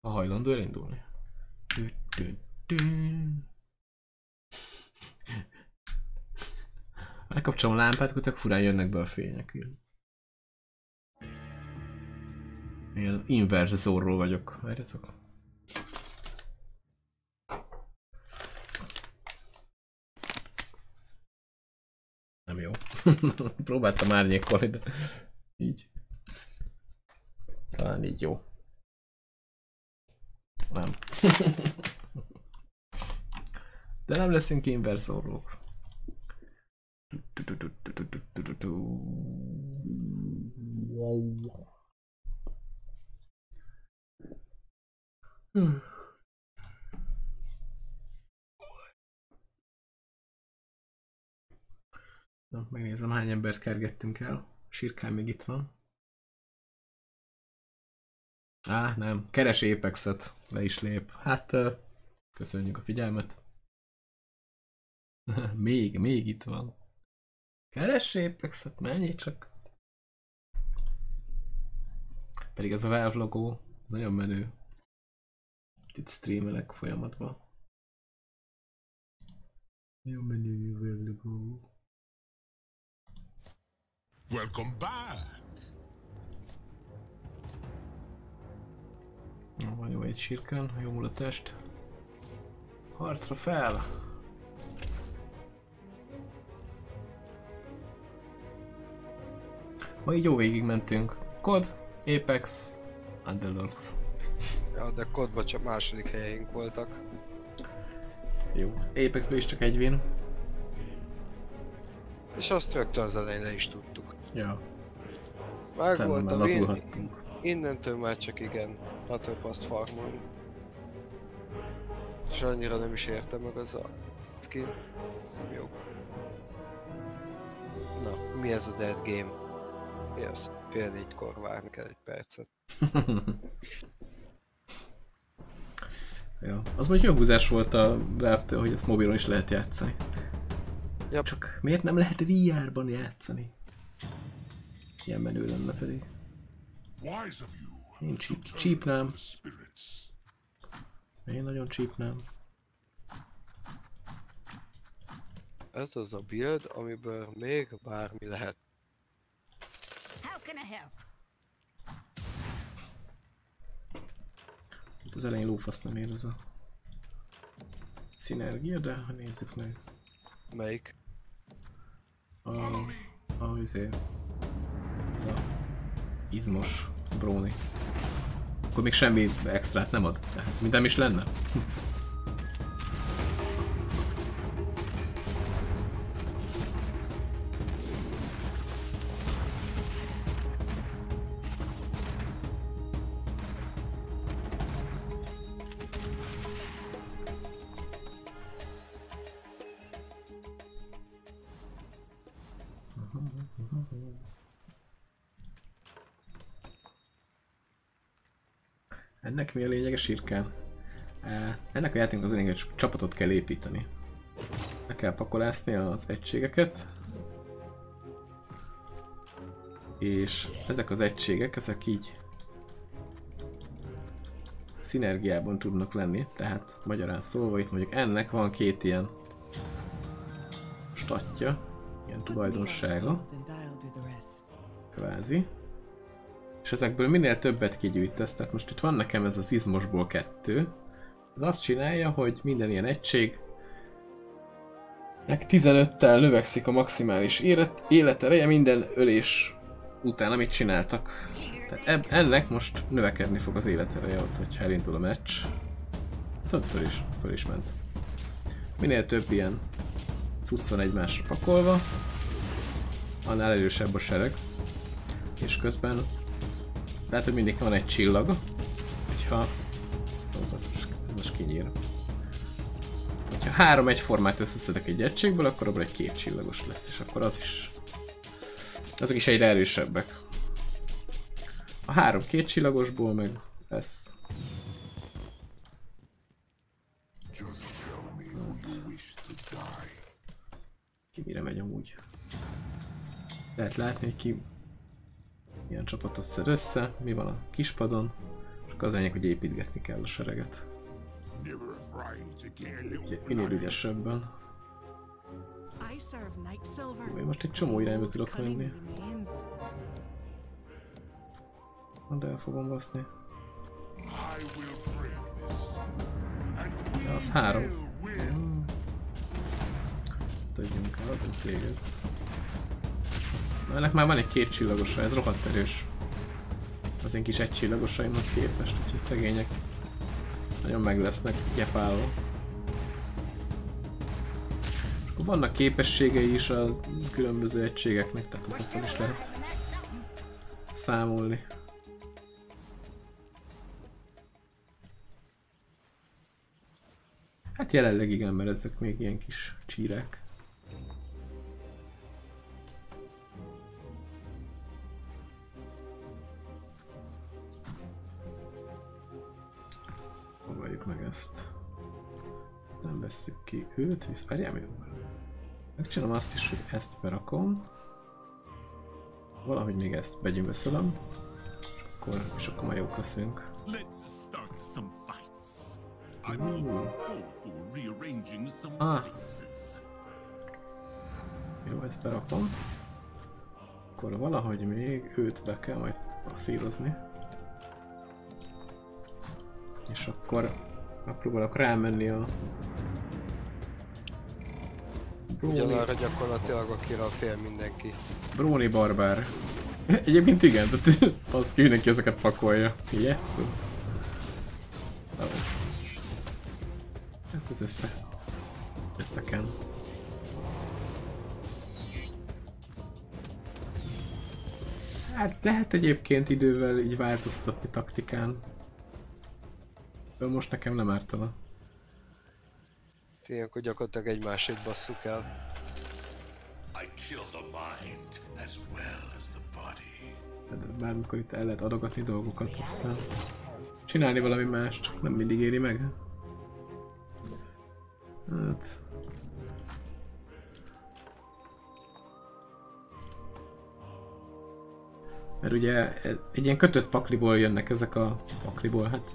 Ha hajlandó elindulni. Dü, dü, dü. Lekapcsolom a lámpát, akkor tök furán jönnek be a fények. Ilyen, inverse zorról vagyok. Várjatok. Nem jó. Próbáltam árnyékolni, de így. Talán így jó. Nem. De nem leszünk inversorlók. Hmm. Na, megnézem hány embert kergettünk el. Sirkán még itt van. Á, nem. Keres Apexet. Le is lép. Hát, köszönjük a figyelmet. még, még itt van. Keres Apexet, mennyi csak. Pedig ez a Valve logó, ez nagyon menő. Itt streamelek folyamatban. Nagyon menő Valve logó. Welcome back. Na, van jó egy sirkán, jó a test. Harcra fel! Ma így jó végig mentünk. Kod, Apex, Underlords. Ja, de kodban csak második helyeink voltak. Jó. Apexben is csak egy win. És azt rögtön az elején le is tudtuk. Ja. Meg Utána volt a win. Innentől már csak igen, a több azt farmolni. És annyira nem is értem meg az a skin. Jó. Na, mi ez a dead game? Mi az? Fél négykor várni kell egy percet. ja. Az mondjuk jó húzás volt a valve hogy ezt mobilon is lehet játszani. Ja, Csak miért nem lehet VR-ban játszani? Ilyen menő lenne pedig. Wise of you. Én nagyon cheapnám. ez az a build, amiből még bármi lehet. How can I help? Itt az elején lófasz nem ér ez a szinergia, de ha nézzük meg. Melyik? A, a izé, a izmos bróni. Akkor még semmi extrát nem ad. Tehát mint nem is lenne. Mi a? Eh, Ennek a játéknak az lényeg, csapatot kell építeni. Le kell pakolászni az egységeket. És ezek az egységek, ezek így szinergiában tudnak lenni, tehát magyarán szólva itt mondjuk ennek van két ilyen statja, ilyen tulajdonsága, kvázi. És ezekből minél többet kigyűjtesz, tehát most itt van nekem ez az izmosból kettő, ez azt csinálja, hogy minden ilyen egység nek 15-tel növekszik a maximális élet, életereje minden ölés után, amit csináltak. Tehát eb- ennek most növekedni fog az életereje ott, hogyha elindul a meccs. Tudod, föl is, föl is ment. Minél több ilyen cucc van egymásra pakolva, annál erősebb a sereg. És közben lehet, hogy mindig van egy csillag, hogyha... Ez most, ez most kinyír. Ha három egyformát összeszedek egy egységből, akkor abban egy két csillagos lesz, és akkor az is... Azok is egyre erősebbek. A három két csillagosból meg lesz. Ki mire megy amúgy. Lehet látni, ki milyen csapatot szed össze, mi van a kispadon. Akkor az lényeg, hogy építgetni kell a sereget. Minél ügyesebben. Én most egy csomó irányba tudok menni. De el fogom baszni. Ja, az három. Tegyünk el, adunk téged. Ennek már van egy két csillagosa, ez rohadt erős. Az én kis egy csillagosaimhoz képest, úgyhogy szegények nagyon meg lesznek gyepálva. Vannak képességei is a különböző egységeknek, tehát azoktól is lehet számolni. Hát jelenleg igen, mert ezek még ilyen kis csírek. Meg ezt. Nem vesszük ki őt, visz... Várjál még. Megcsinálom azt is, hogy ezt berakom. Valahogy még ezt begyümöszölöm. És akkor, és akkor már jók leszünk. Ah. Jó, ezt berakom. Akkor valahogy még őt be kell majd passzírozni. És akkor megpróbálok rámenni a... Bróni, Ugyanarra gyakorlatilag, akire fél mindenki. Bróni barbár. Egyébként igen, tehát az ki mindenki ezeket pakolja. Yes! Oh. Hát ez össze... Összeken. Hát lehet egyébként idővel így változtatni taktikán. De most nekem nem ártana. Ilyenkor gyakorlatilag egymásét basszuk el. I kill the mind as well as the body. Tehát bármikor itt el lehet adogatni dolgokat, aztán csinálni valami más, csak nem mindig éri meg. Hát... Mert ugye e- egy ilyen kötött pakliból jönnek ezek a pakliból, hát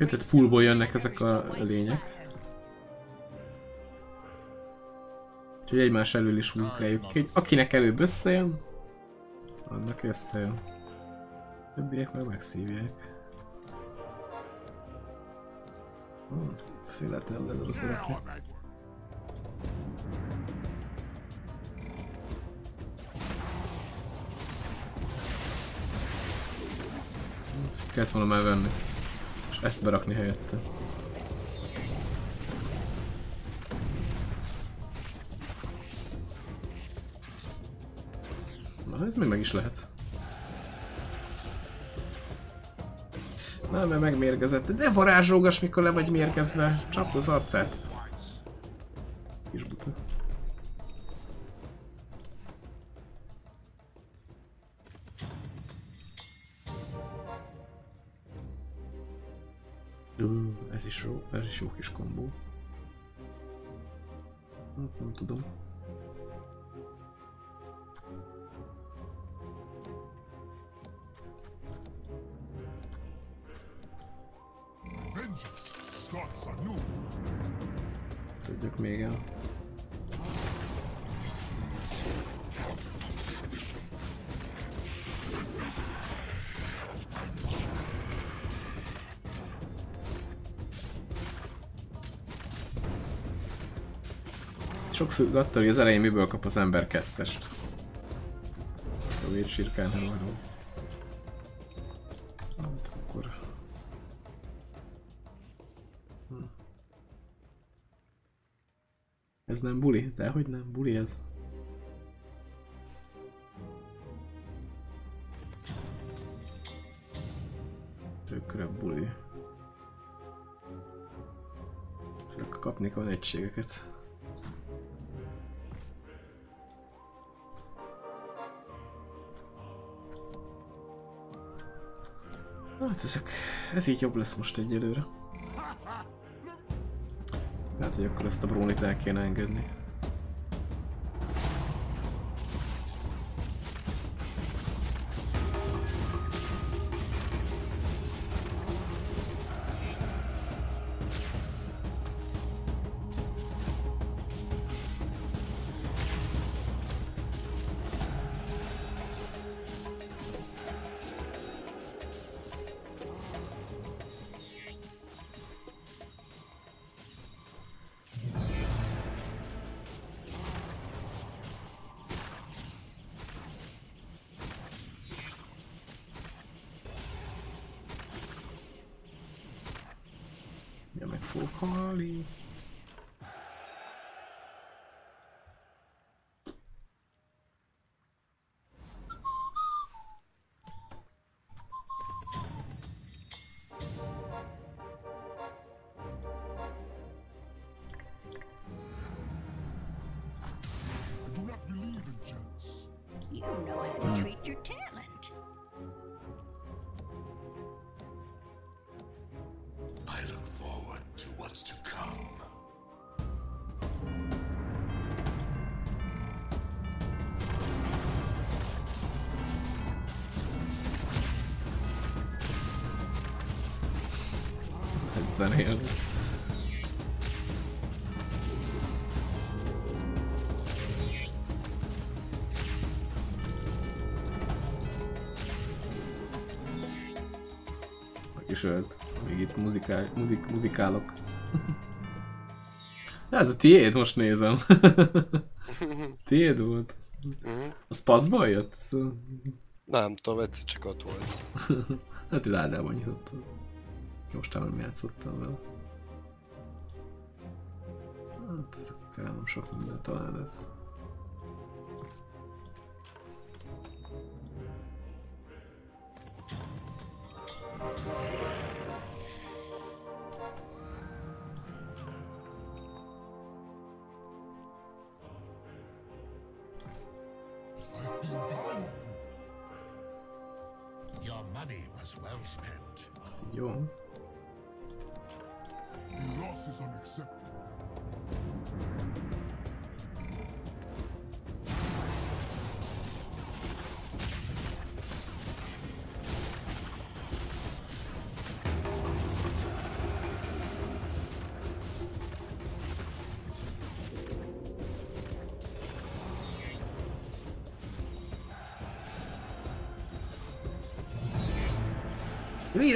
kötött poolból jönnek ezek a lények. Úgyhogy egymás elől is húzgáljuk ki. Akinek előbb összejön, annak összejön. Többiek meg megszívják. Hmm, széletlen lesz rossz valaki. Ezt kellett volna már venni. Ezt berakni helyette. Na, ez még meg is lehet. Nem, mert megmérgezett. De varázsolgas, mikor le vagy mérgezve. Csapd az arcát. Jó, ez is jó kis kombó. Hát nem tudom. Függ attól, hogy az elején miből kap az ember kettest. A vérsírkán hello, hello. Akkor... Ez nem buli? Dehogy nem, buli ez. Tökre buli. Csak kapnék a egységeket. Hát ezek, ez így jobb lesz most egyelőre. Hát, hogy akkor ezt a brónit el kéne engedni. Your talent. I look forward to what's to come. Hát zenélni. Meg is ölt. Még itt muzikál, muzik, muzikálok. Ez a tiéd, most nézem. tiéd volt. Mhm. Az paszból jött? Nem tudom, egyszer csak ott volt. Hát, hogy ládában nyitottad. Most nem játszottam vele. Hát, ezekkel nem sok minden talán ez.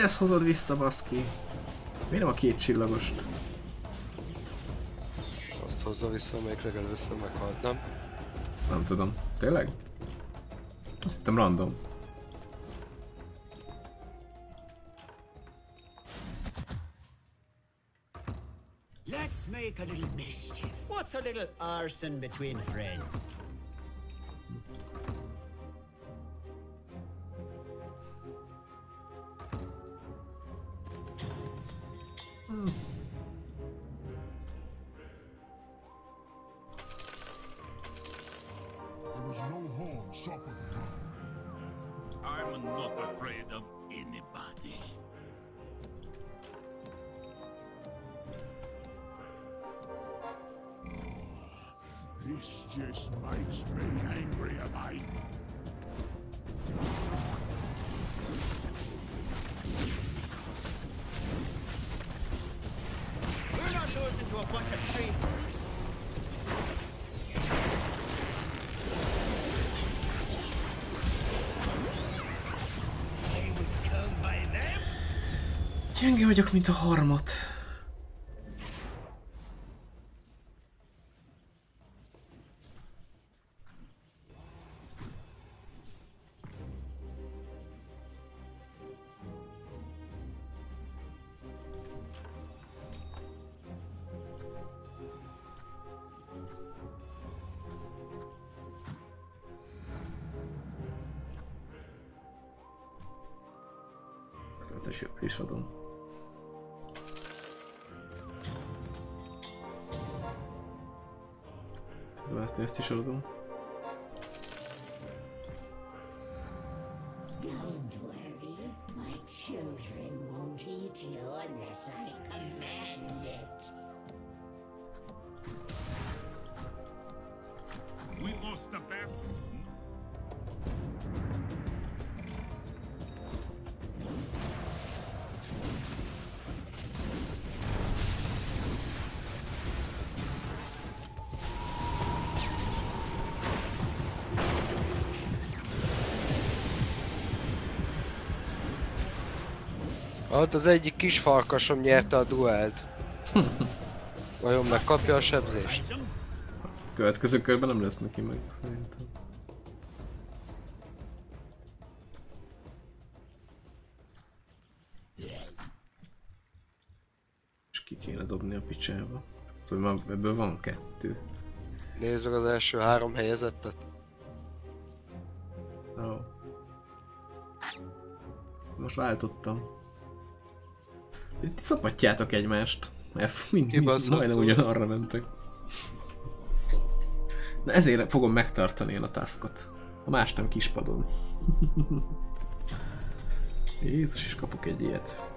Ezt hozod vissza, baszki? Miért nem a két csillagost? Azt hozza vissza, amelyik legelőször meghalt, nem? Nem tudom. Tényleg? Azt hittem random. Let's make a little mischief. What's a little arson between friends? Vagyok, mint a harmat. Tessék, is adom. Várj, ezt is Hát az egyik kis farkasom nyerte a duelt. Vajon megkapja a sebzést? Következő körben nem lesz neki meg, szerintem. És ki kéne dobni a picsába. Szóval ma ebből van kettő. Nézzük az első három helyezettet. Ó. Most váltottam. Szopatjátok egymást. Mert mind, mind Kibaszott majdnem ugyanarra mentek. Na ezért fogom megtartani én a taskot. A más nem kispadon. Jézus, is kapok egy ilyet.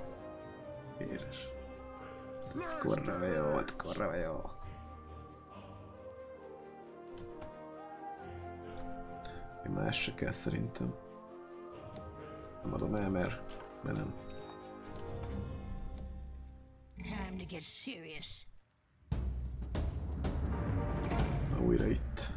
Éres. Ez korra jó, korra jó. Mi más se kell szerintem. Nem adom el, mert, mert nem. Time to get serious. Na, újra itt.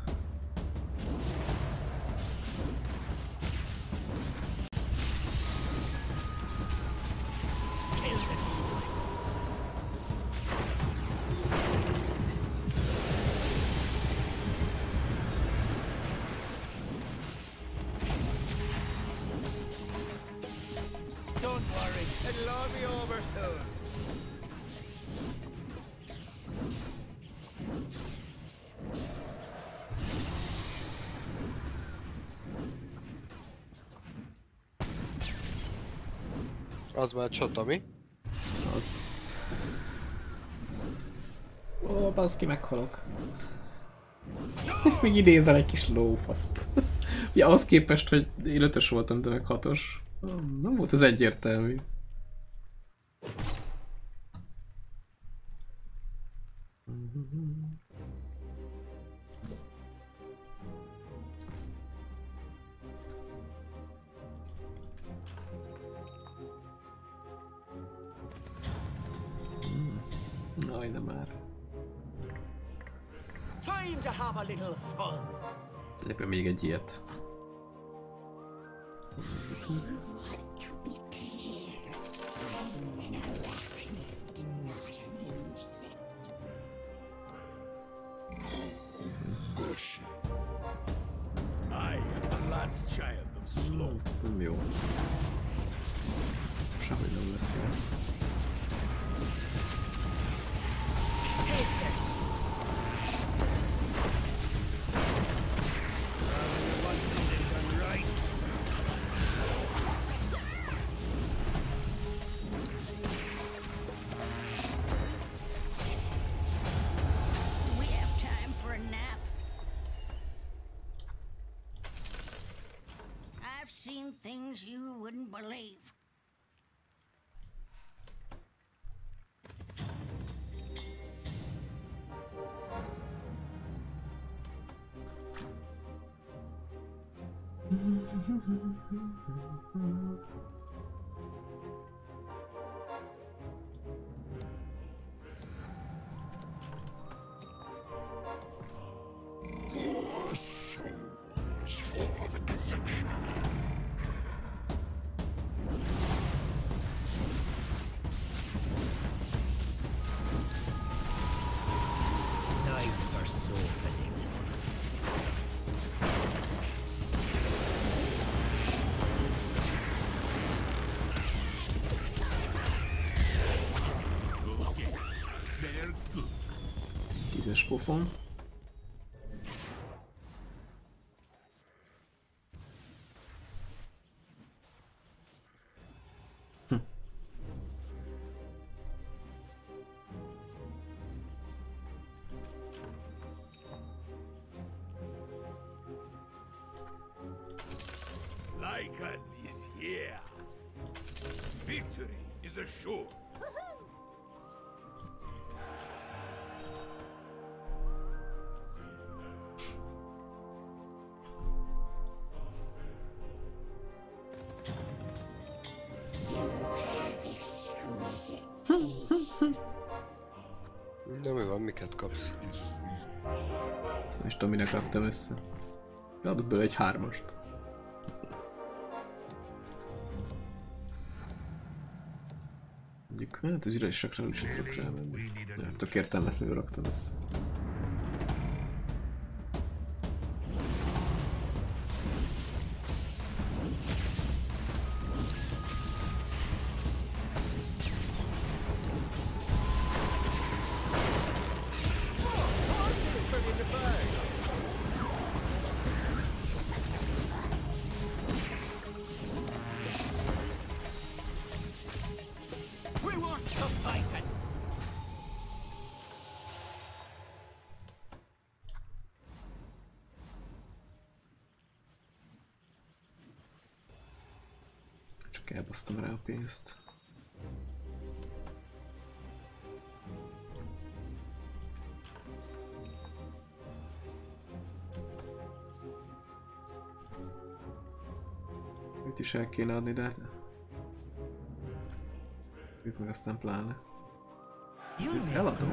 Az már csata, mi? Az. Ó, baszki, meghalok. Még idézel egy kis lófaszt. ja, ahhoz képest, hogy én ötös voltam, de meg hatos. Nem volt az egyértelmű. idiota. Believe. Tízes pofon. De mi van, miket kapsz? Nem is tudom, minek raktam össze. Adott belőle egy hármast. Mondjuk, hát az üresekre úgyse tudok rámenni. Nem tök értelmetlenül raktam össze. Is el kéne adni, de hát... Őt meg aztán pláne. Eladom.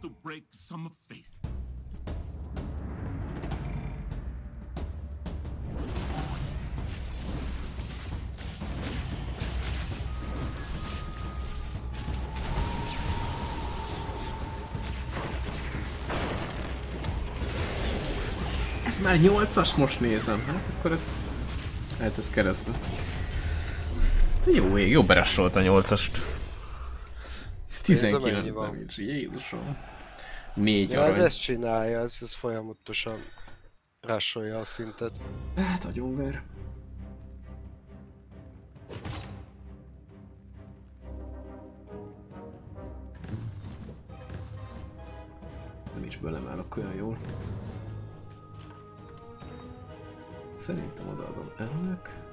Time to break some faith. Ez már 8-as most nézem. Hát akkor ez... Hát ez keresztbe. Te jó ég, jó beressolt a 8-ast. Nézem, 19 ennyi van. damage, Jézusom. 4 Ja, ez arany. ezt csinálja, ez, ez folyamatosan rásolja a szintet. Hát agyonver. Nem is belemállok olyan jól. Szerintem odaadom ennek.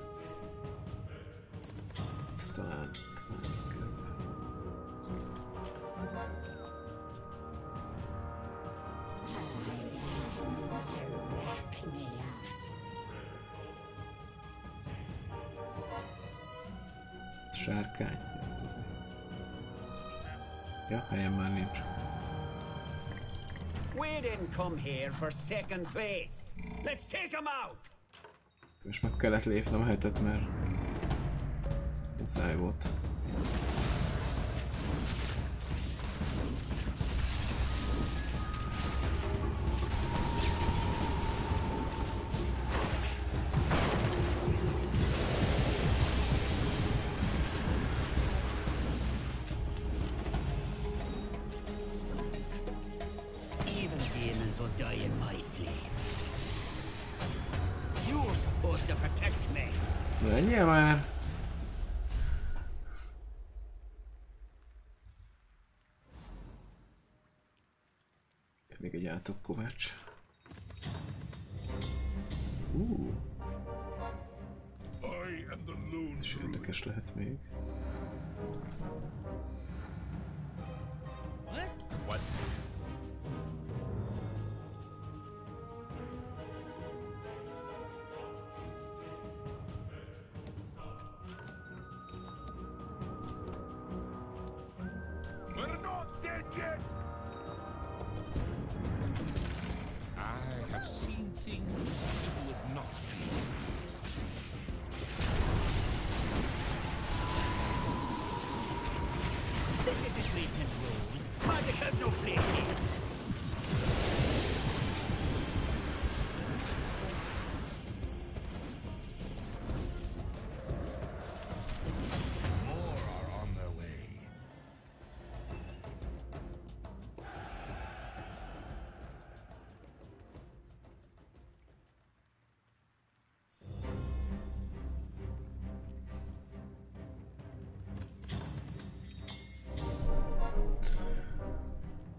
For second place. Let's take him out. Most meg kellett lépnem a hetet, mert muszáj volt.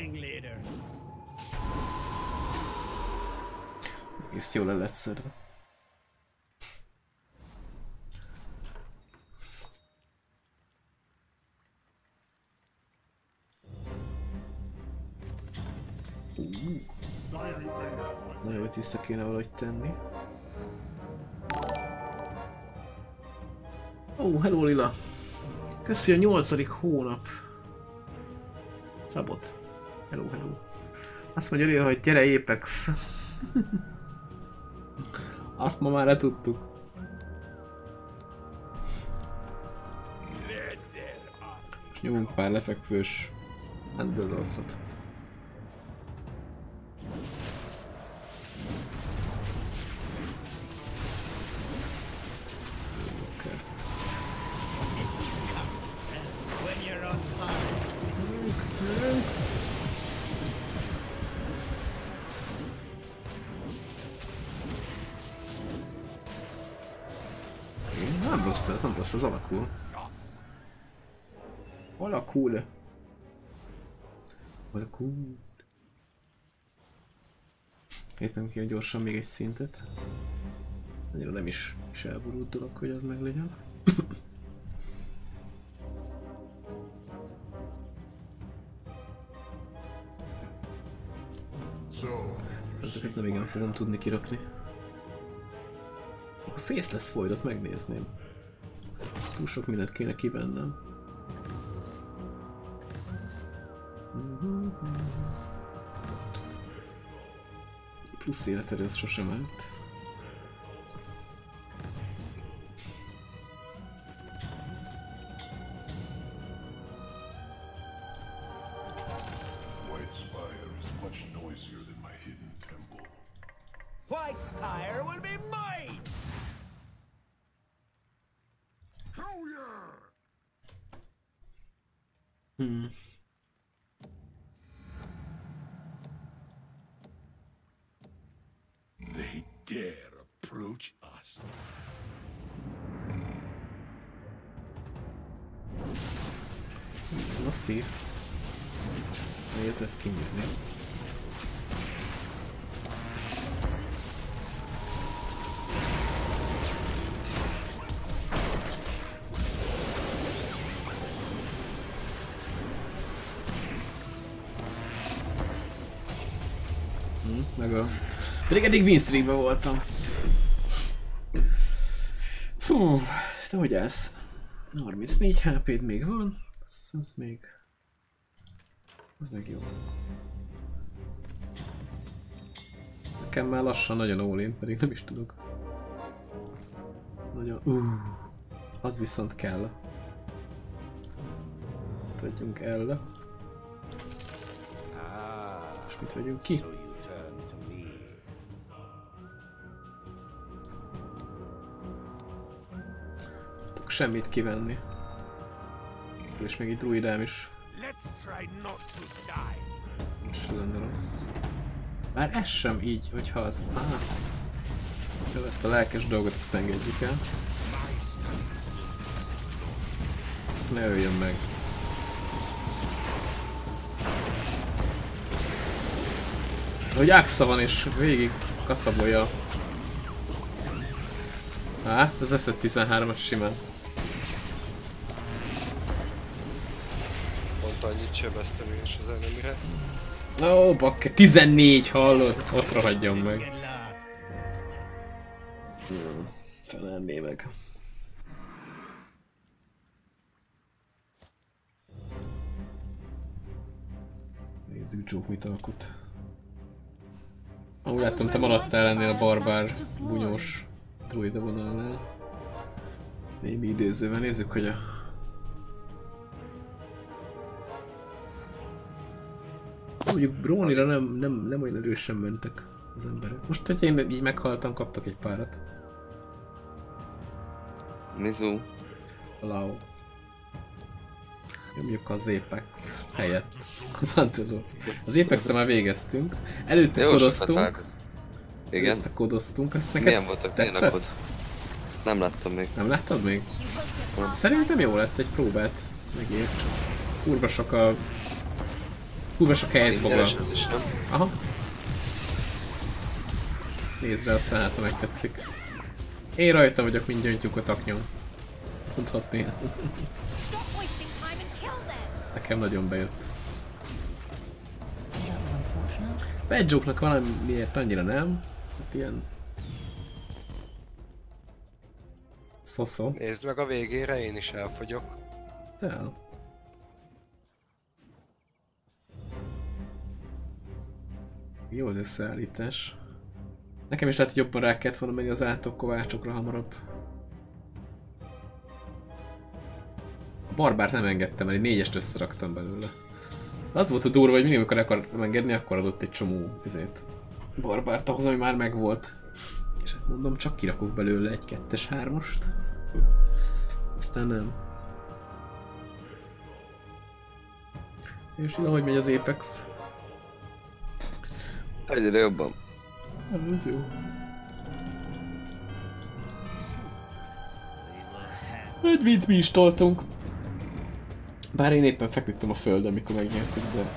And you call yourself a gang leader. Ezt jól le lett szedve. Na jó, itt vissza kéne valahogy tenni. Ó, oh, hello Lila! Köszi a nyolcadik hónap. Szabot. Hello, hello. Azt mondja Lila, hogy gyere Apex. Azt ma már letudtuk. És nyomunk pár lefekvős Underlords-ot. Alakul. Alakul. Értem ki gyorsan még egy szintet. Annyira nem is, is elborult dolog, hogy az meglegyen. So, Ezeket nem igen fogom tudni kirakni. A face lesz void, azt megnézném. Túl sok mindent kéne kivennem. Plusz életerő, ez sosem állt. A... Pedig eddig Winstreakben voltam. Fú, de hogy ez? 34 HP-d még van? Ez, ez még... Ez meg jó. Nekem már lassan nagyon all pedig nem is tudok. Nagyon... Uh, az viszont kell. Tudjunk el. És mit vegyünk ki? Semmit kivenni. És még egy druidám is. Se lenne rossz. Már ez sem így, hogyha az... Ah. Jó, ezt a lelkes dolgot ezt engedjük el. Ne öljön meg. Hogy Axa van és végig kaszabolja. Á, ez eszed 13-as simán. Sebeztem én is az enemire. Ó, bakke, 14 hallod? Ott rohadjon meg. Felelné meg. Nézzük Joke mit alkot. Úgy láttam, te maradtál ennél a barbár, bunyós druida vonalnál. Némi idézővel nézzük, hogy a... Mondjuk Brónira nem, nem, nem olyan erősen mentek az emberek. Most, hogy én így meghaltam, kaptak egy párat. Mizu. Lau. Nyomjuk az Apex helyett. Az Antidote. Az apex már végeztünk. Előtte Jó kodoztunk. Igen. Előtte kodoztunk. Ezt neked Milyen voltak? Milyen tetszett? napod? Nem láttam még. Nem láttad még? Szerintem jó lett, egy próbát megért. Kurva sok a... Kurva sok helyet foglal. Is, nem? Aha. Nézd rá, aztán hát, ha megtetszik. Én rajta vagyok, mint gyöngyük a taknyon. Them! Nekem nagyon bejött. Badge-oknak valamiért annyira nem. Hát ilyen... Szoszó. Nézd meg a végére, én is elfogyok. El. Jó az összeállítás. Nekem is lehet, hogy jobban rá kellett volna menni az átok kovácsokra hamarabb. A barbárt nem engedtem el, egy négyest összeraktam belőle. Az volt a durva, hogy mindig amikor akartam engedni, akkor adott egy csomó vizét. Barbárt ahhoz, ami már megvolt. És hát mondom, csak kirakok belőle egy kettes hármast. Aztán nem. És így ahogy megy az Apex. Egyre jobban. Ez jó. Egy vint mi is toltunk. Bár én éppen feküdtem a földön, mikor megnyertük, de...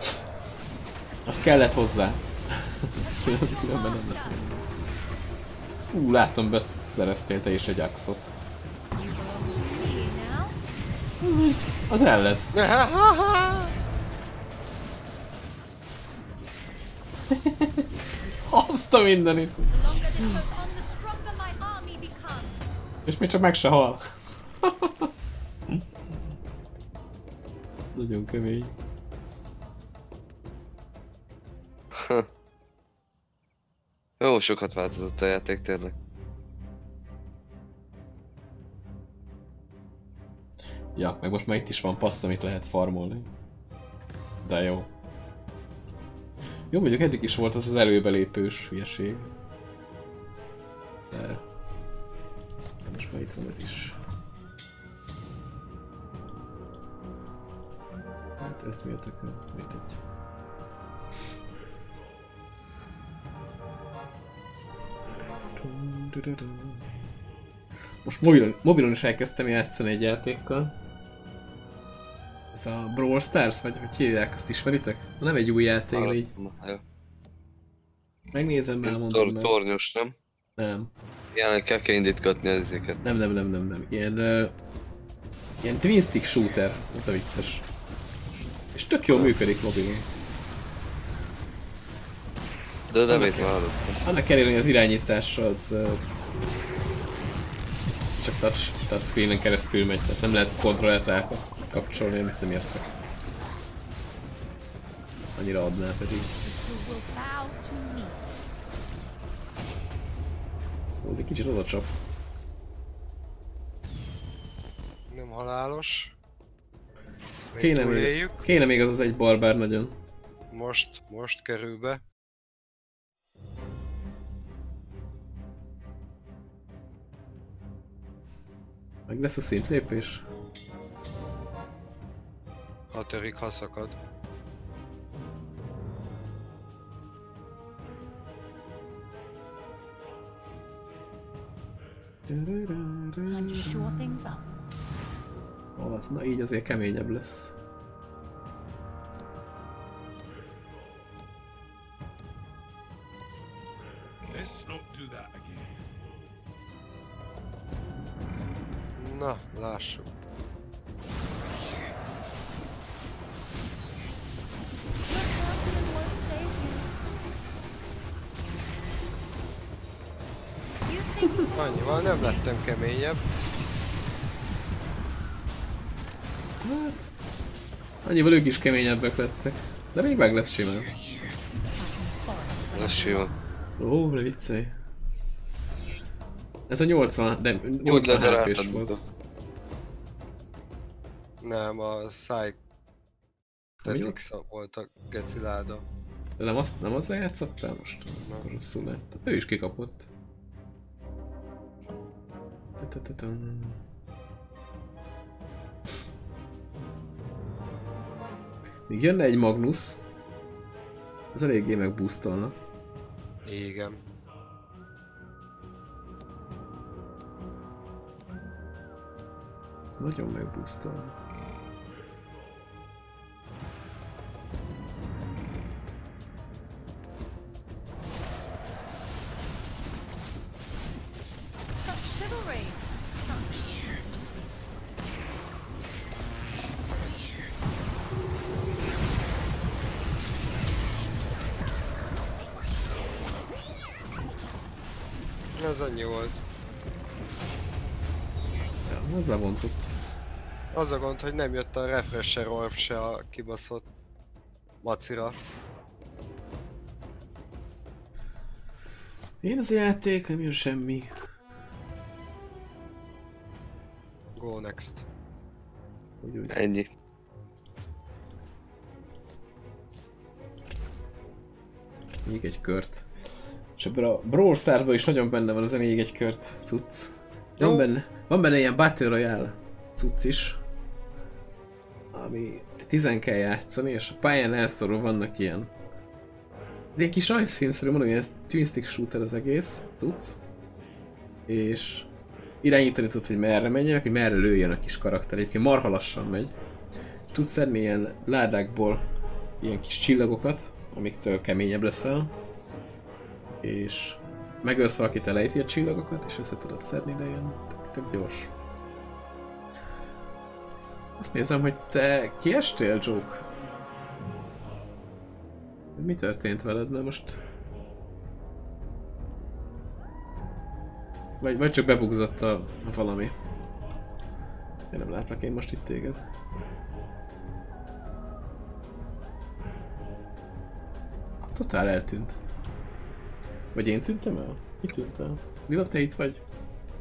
Az kellett hozzá. Különben nem lett. Ú, látom, beszereztél te is egy axot. Az el lesz. Azt a mindenit. És még csak meg se hal. Nagyon kemény. Jó sokat változott a játék tényleg. Ja, meg most már itt is van passz, amit lehet farmolni. De jó. Jó, mondjuk eddig is volt az az előbelépős hülyeség. De... Most már itt van ez is. Hát ez mi a tököm? Mindegy. Most mobilon, mobilon is elkezdtem játszani egy játékkal. Ez a Brawl Stars, vagy hogy hívják, azt ismeritek? Nem egy új játék, így megnézem, Ilyen elmondom Tor- tornyos, nem? Nem. Ilyenek kell kell indítgatni az izéket. Nem, nem, nem, nem, nem. Ilyen, uh, ilyen twin stick shooter, ez a vicces. És tök jól működik mobilon. De nevét már hallottam. Annak ellenére, hogy az irányítás az uh, csak touch, touch screenen keresztül megy, tehát nem lehet kontrollert rá kapcsolni, amit nem értek. Annyira adná pedig. Ó, ez egy kicsit oda csap. Nem halálos. Még Kéne még, kéne még az az egy barbár nagyon. Most, most kerül be. Meg lesz a szintlépés. Ha szakad. Time to shore things up. Ó, az, na így azért keményebb lesz. Let's not do that again. Na, lássuk. Annyival nem lettem keményebb. Hát... Annyival ők is keményebbek lettek. De még meg lesz simán. Ez sima. Ó, ne viccelj. Ez a 80, de Úgy 80 hp volt. Nem, a Mi Tactics volt a geciláda. De nem, azt, nem azzal játszottál most? Nem. Akkor rosszul lett. Ő is kikapott. Még jönne egy Magnus, az eléggé megboostolna. Igen. Ez nagyon megboostolna. Az a gond, hogy nem jött a refresher orb se a kibaszott macira. Én az a játék, nem jön semmi. Go next. Úgy, úgy. Ennyi. Még egy kört. És ebben a Brawl Starsban is nagyon benne van az a még egy kört cucc. Van benne, van benne ilyen Battle Royale cucc is. Ami 10 kell játszani, és a pályán elszorul vannak ilyen. Ilyen kis rajzfilmszerű, mondom, ilyen twin stick shooter az egész cucc. És irányítani tudod, hogy merre menjenek, hogy merre lőjön a kis karakter. Egyébként marha lassan megy. Tudsz szedni ilyen ládákból ilyen kis csillagokat, amiktől keményebb leszel. És megölsz valakit, elejti a csillagokat, és össze tudod szedni, de ilyen tök gyors. Azt nézem, hogy te kiestél, Joke? Mi történt veled? Na most... Vagy, vagy csak bebugzott a, valami. Én nem látlak én most itt téged. Totál eltűnt. Vagy én tűntem el? Mi tűnt el? Te itt vagy?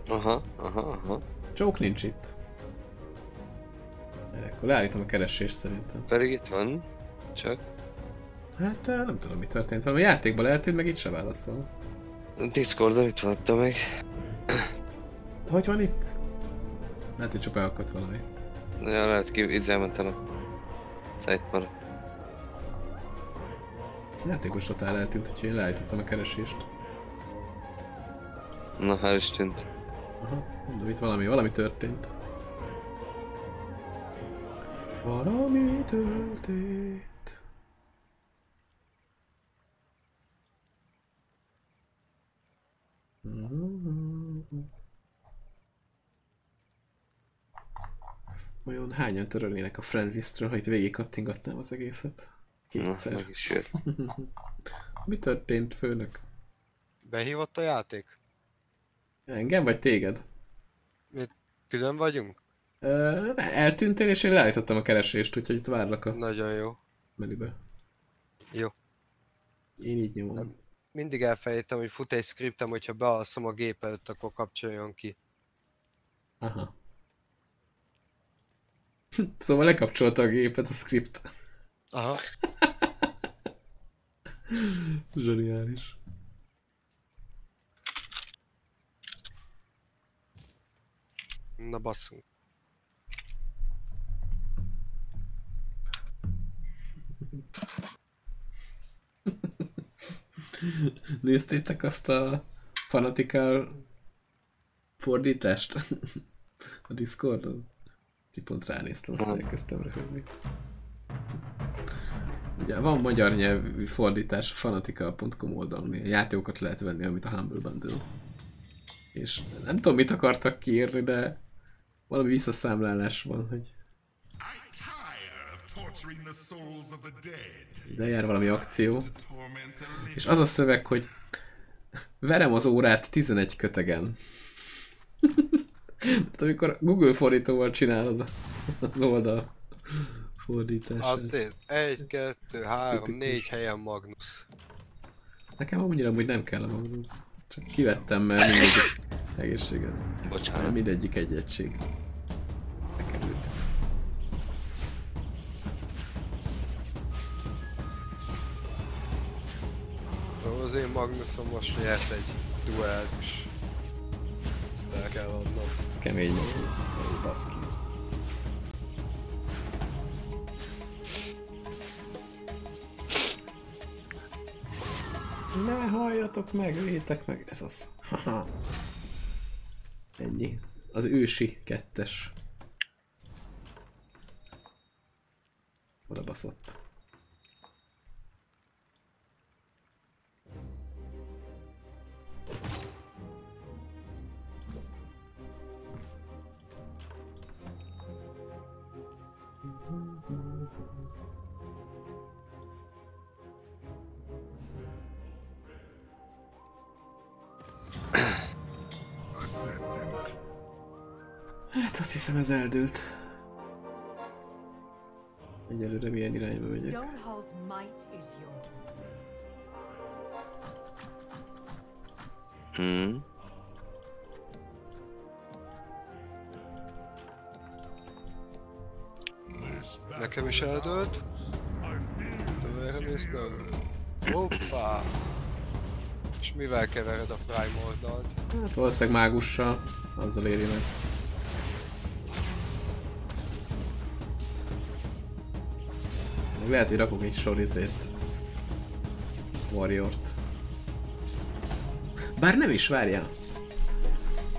Aha, aha, aha. Joke nincs itt. Akkor leállítom a keresést szerintem. Pedig itt van. Csak. Hát eh, nem tudom mi történt. Valami játékban eltűnt, meg itt se válaszol. Discordon itt voltam még. Hogy van itt? Lehet, hogy csak beakadt valami. Ja, lehet ki izzelmentem a szájtmara. A játékos totál eltűnt, úgyhogy én leállítottam a keresést. Na, hál' is tűnt. Aha, mondom, itt valami, valami történt. Valami történt. Vajon hányan törölnének a friend listről, ha itt végig kattingatnám az egészet? Na, Kétszer. meg is jött. Mi történt, főnök? Behívott a játék? Engem vagy téged? Külön vagyunk? Eltűntél és én leállítottam a keresést, úgyhogy itt várlak a Nagyon jó. menübe. Jó. Én így nyomom. Nem. Mindig elfelejtem, hogy fut egy scriptem, hogyha bealszom a gép előtt, akkor kapcsoljon ki. Aha. szóval lekapcsolta a gépet a script. Aha. Zseniális. Na basszunk. Néztétek azt a fanatical fordítást a Discordon? Ti pont ránéztem, aztán elkezdtem röhögni. Ugye van magyar nyelvű fordítás a fanatical.com oldalon, a játékokat lehet venni, amit a Humble Bundle. És nem tudom, mit akartak kiírni, de valami visszaszámlálás van, hogy I tire of torturing the souls of the dead. De jár valami akció. És az a szöveg, hogy verem az órát 11 kötegen. Tehát amikor Google fordítóval csinálod az oldal fordítását. Az nézd. Egy, kettő, három, négy helyen Magnus. Nekem amúgy amúgy nem kell a Magnus. Csak kivettem, mert mindegyik egészséget. Bocsánat. Mindegyik egy egység. Az én Magnusom most nyert egy duelt is. Ezt el kell adnom. Ez kemény. Ej, baszki. Ne halljatok meg, vétek meg, ez az. Haha. Ennyi. Az ősi kettes. Oda baszott. Hát azt hiszem ez eldőlt. Egyelőre milyen irányba megyek. Hmm. Nekem is eldőlt. Tovább néztem. Hoppá! És mivel kevered a Prime oldalt? Hát valószínűleg mágussal, azzal éri meg. Még lehet, hogy rakok egy sor izét. Warriort. Bár nem is, várjál.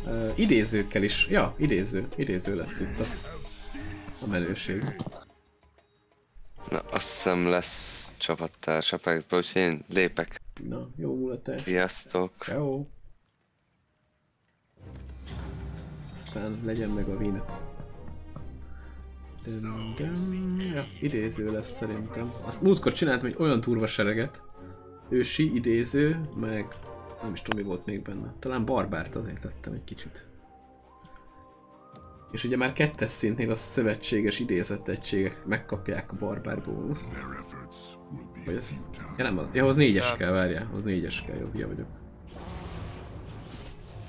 Uh, idézőkkel is. Ja, idéző. Idéző lesz itt a, a menőség. Na, azt hiszem lesz csapattárs Apexbe, úgyhogy én lépek. Na, jó mulatás. Sziasztok! Ciao. Aztán legyen meg a win. Dun. Ja, idéző lesz szerintem. Azt múltkor csináltam egy olyan turva sereget. Ősi, idéző, meg nem is tudom mi volt még benne. Talán barbárt azért tettem egy kicsit. És ugye már kettes szintnél a szövetséges idézett egységek megkapják a barbár bónuszt. Vagy ez... Ja nem, az, ja, az négyes kell, várjál, az négyes kell, hülye vagyok.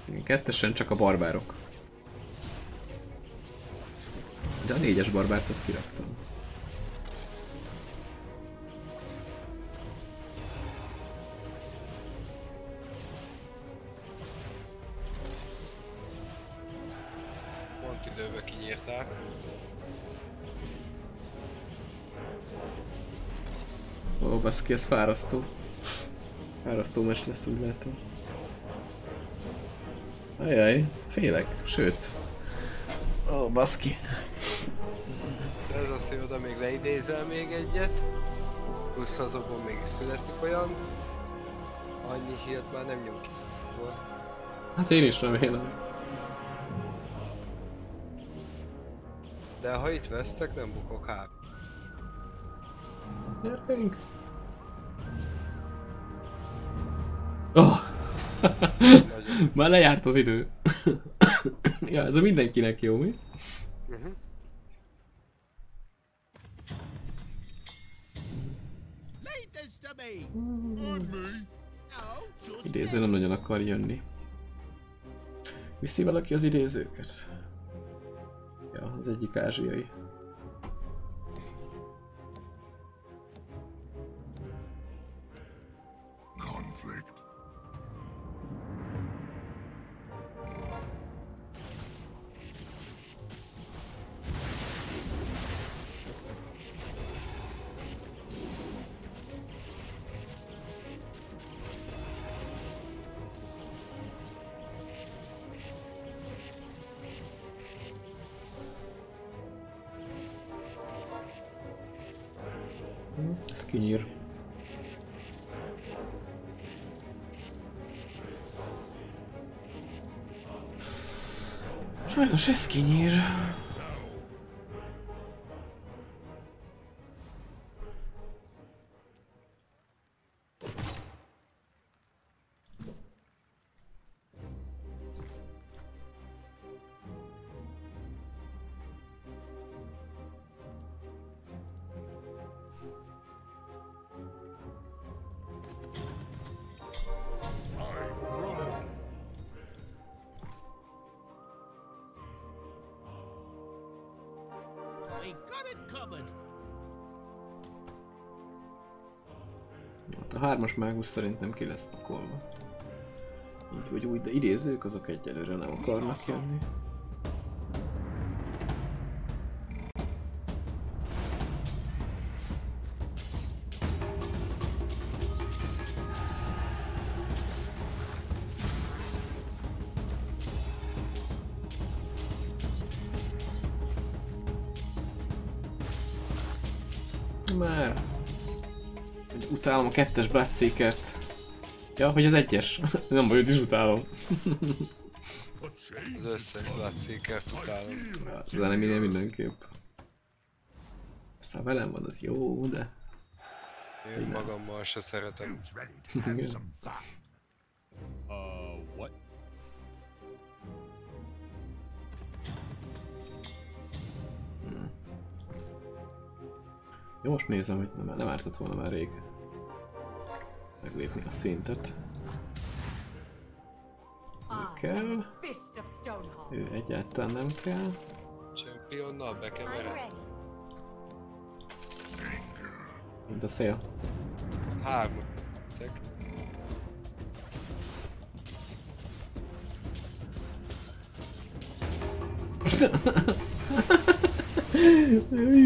Igen, kettesen csak a barbárok. De a négyes barbárt azt kiraktam. Pont időbe kinyírták. Ó, baszki, ez fárasztó. Fárasztó mes lesz, úgy látom. Ajaj, félek, sőt. Ó, baszki. Hogy oda még leidézel még egyet. Plusz azokból még születik olyan. Annyi hírt már nem nyom ki. Hát én is remélem. De ha itt vesztek, nem bukok hát. Gyerünk. Oh, már lejárt az idő. ja, ez a mindenkinek jó, mi? Idéző nem nagyon akar jönni. Viszi valaki az idézőket? Ja, az egyik ázsiai. Sajnos ez hármas mágus szerintem ki lesz pakolva. Így vagy úgy, de idézők azok egyelőre nem akarnak jönni. kettes Bloodseekert. Ja, hogy az egyes. Nem baj, őt is utálom. az összes Bloodseekert utálom. Ja, az eneminél mindenképp. Persze, ha velem van, az jó, de... Én Igen. magammal se szeretem. Igen. Hm. Jó, most nézem, hogy nem, nem ártott volna már rég meglépni a szintet. Kell. fist of Stoneheart. Ő egyáltalán nem kell. Championnal bekevered. Mint a szél. Három.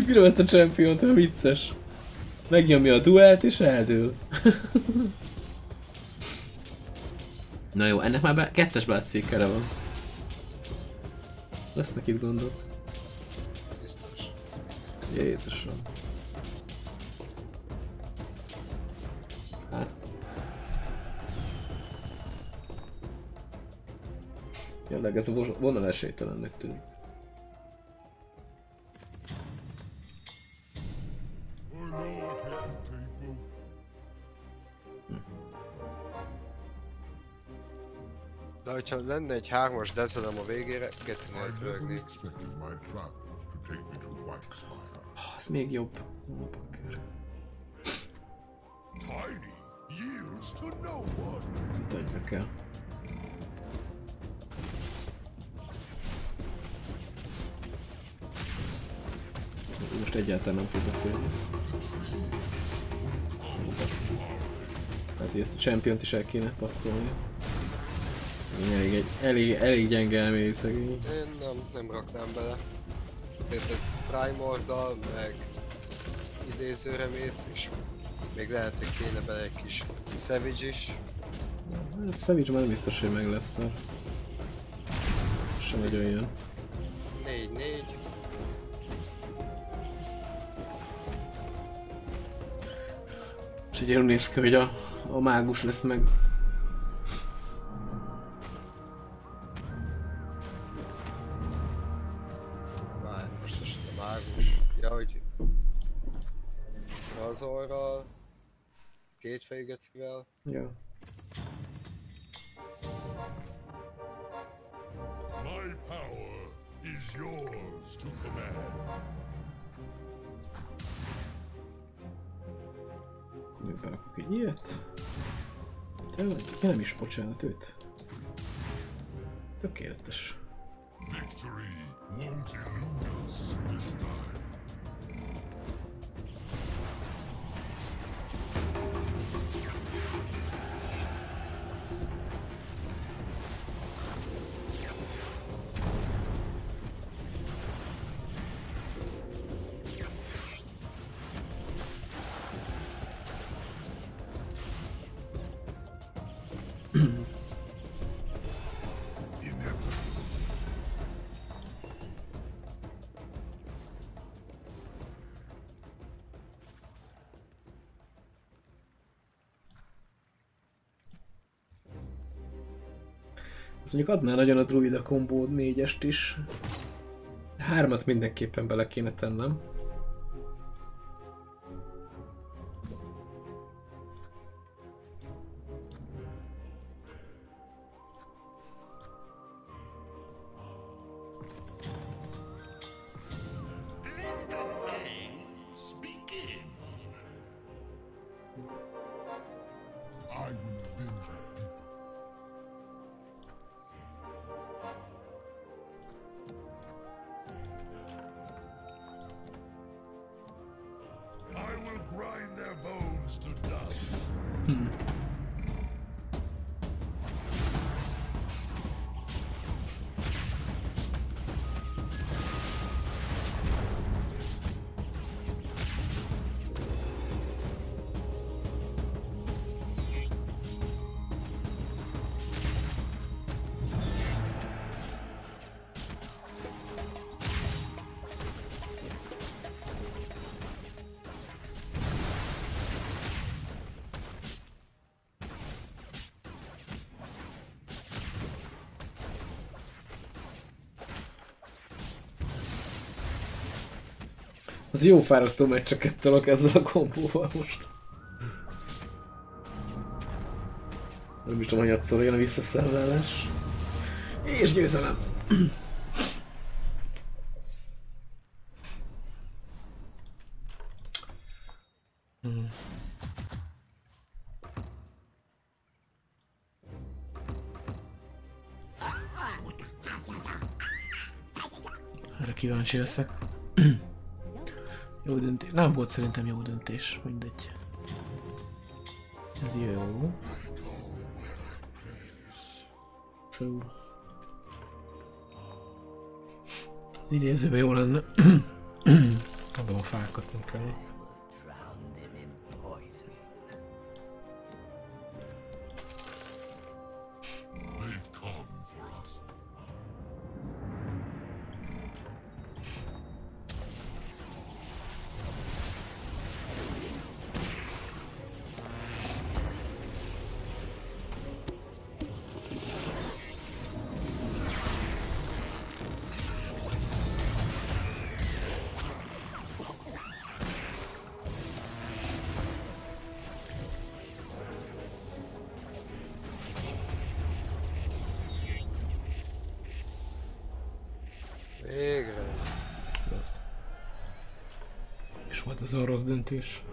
Bírom ezt a championt, vicces. Megnyomja a duelt és eldől. Na jó, ennek már be, kettes blátszékere van. Lesznek itt gondok. biztos. Jézusom. Hát. Tényleg ez a vo- vonal esélytelennek tűnik. Hogyha lenne egy hármas dezelem a végére, geci never rögni. Az még jobb. Ó, bakker. Tiny yields to no one. Mutatja kell. Most egyáltalán nem fogok félni. Hát ezt a championt is el kéne passzolni. Elég, egy, elég, elég gyenge elmélyű szegény. Én nem, nem raknám bele. Például Primorddal, meg idézőre mész, és még lehet, hogy kéne bele egy kis Savage is. A Savage már biztos, hogy meg lesz, mert sem egy olyan. 4-4. És így néz ki, hogy a, a mágus lesz meg. Két fejgecivel. Ja. My power is yours to command. Még berakok egy ilyet. Ja, nem is bocsánat őt. Tökéletes. Victory won't elude us this time. Az mondjuk adná nagyon a druida kombó négyest is. Hármat mindenképpen bele kéne tennem. Az jó fárasztó meccseket tolok ezzel a kombóval most. Nem is tudom, hogy adszor jön a visszaszerzálás. És győzelem! Hmm. Erre kíváncsi leszek döntés. Nem volt szerintem jó döntés. Mindegy. Ez jó. Fú. Az idézőben jó lenne. Adom a fákat inkább. Az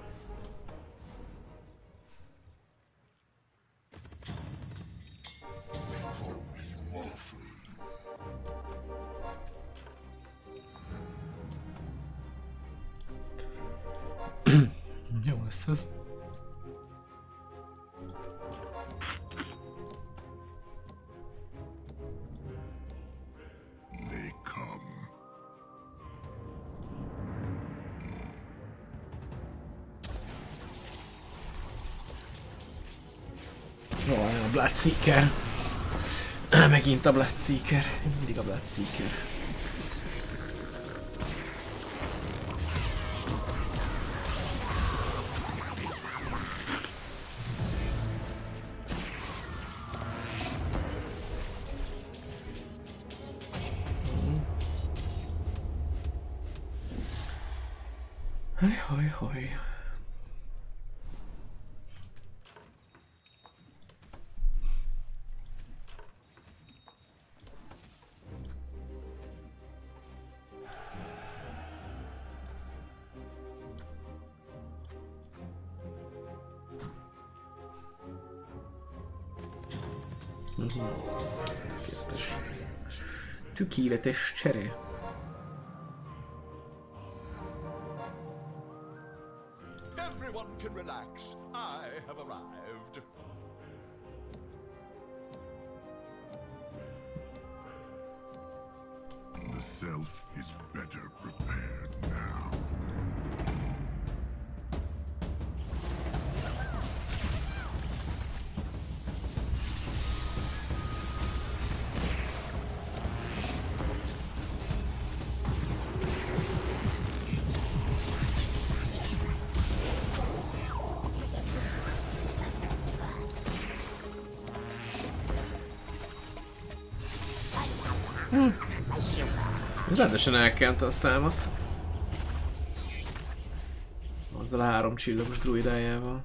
Jaj, a Bloodseeker. Megint a Bloodseeker. Mindig a Bloodseeker. Haj, haj, haj. Tökéletes csere. Rendesen elkente a számot. Azzal a három csillagos druidájával.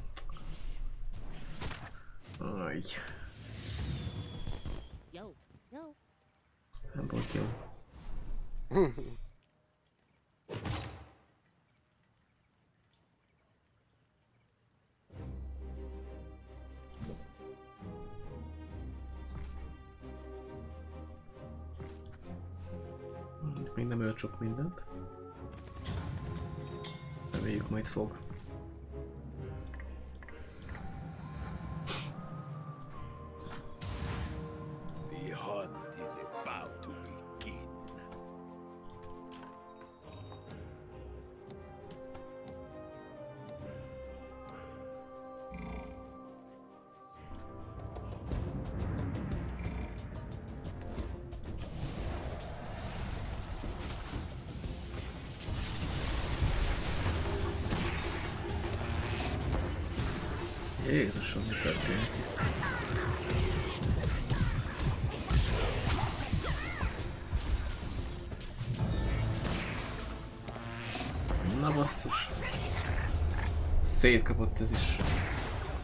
Szétkapott ez is.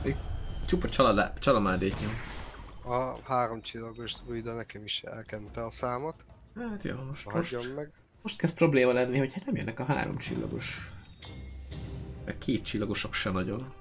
Még Csupa csalamádét nyom. A három csillagos druida nekem is elkente a számot. Hát jó, most, most, meg. most kezd probléma lenni, hogy hát nem jönnek a három csillagos. Meg két csillagosok se nagyon.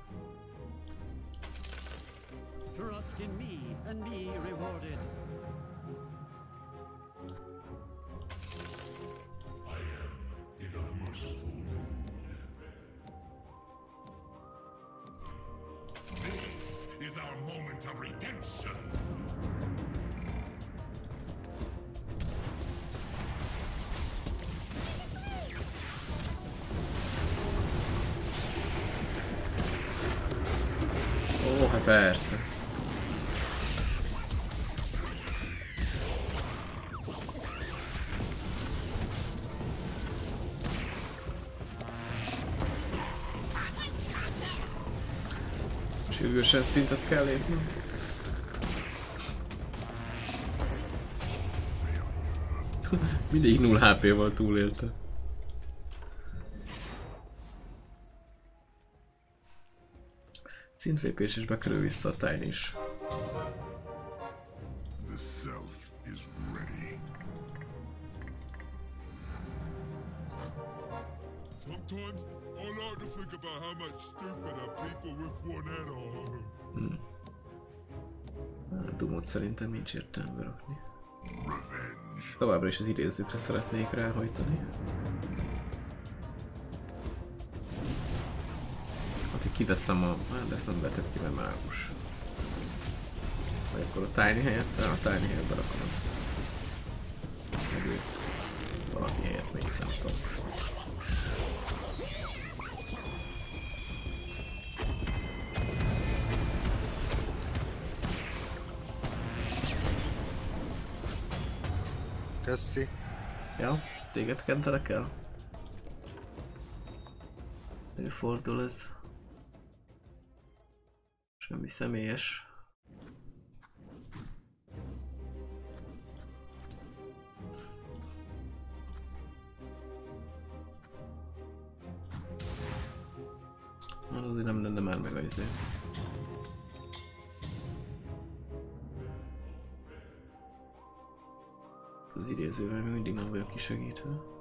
Sürgősen szintet kell lépni. Mindig 0 HP-val túlélte. Szintlépés és bekerül vissza a tájn is. Nincs értelme. Revenge. Továbbra is az idézőkre szeretnék ráhajtani. Hát, hogy kiveszem a... Hát, ezt nem vetett ki, mert mágus. Vagy akkor a tiny helyett, a tiny helyett berakom ezt. Ja, téged kentelek el? Előfordul ez. Semmi személyes. Azért nem lenne már meg az izé. Az idézővel még mindig nem vagyok kisegítve.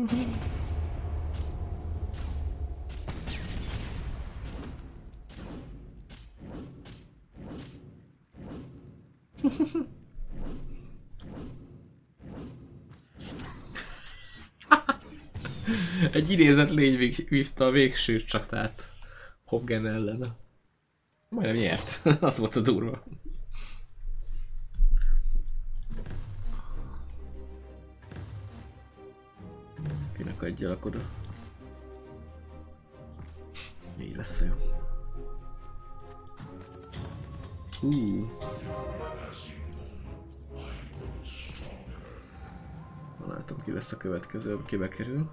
Egy idézett vég- vívta a végső csatát Hobgen ellen. Majdnem nyert. Az volt a durva. Adjalak oda? Így lesz jó. Na, Látom ki lesz a következő, kibe kerül.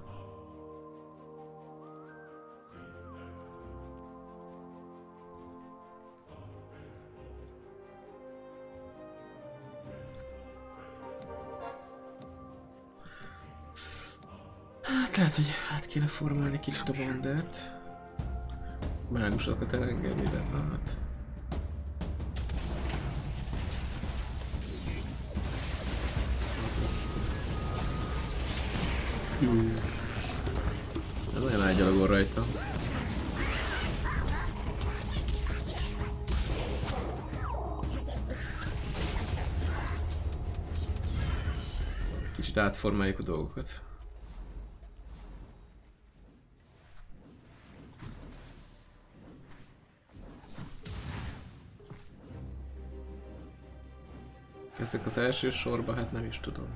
Lehet, hogy át kéne formálni kicsit a bandát. Mágusokat elengedni, de hát... Hű. Ez olyan ágyalagol rajta. Kicsit átformáljuk a dolgokat. Kezdek az első sorba, hát nem is tudom.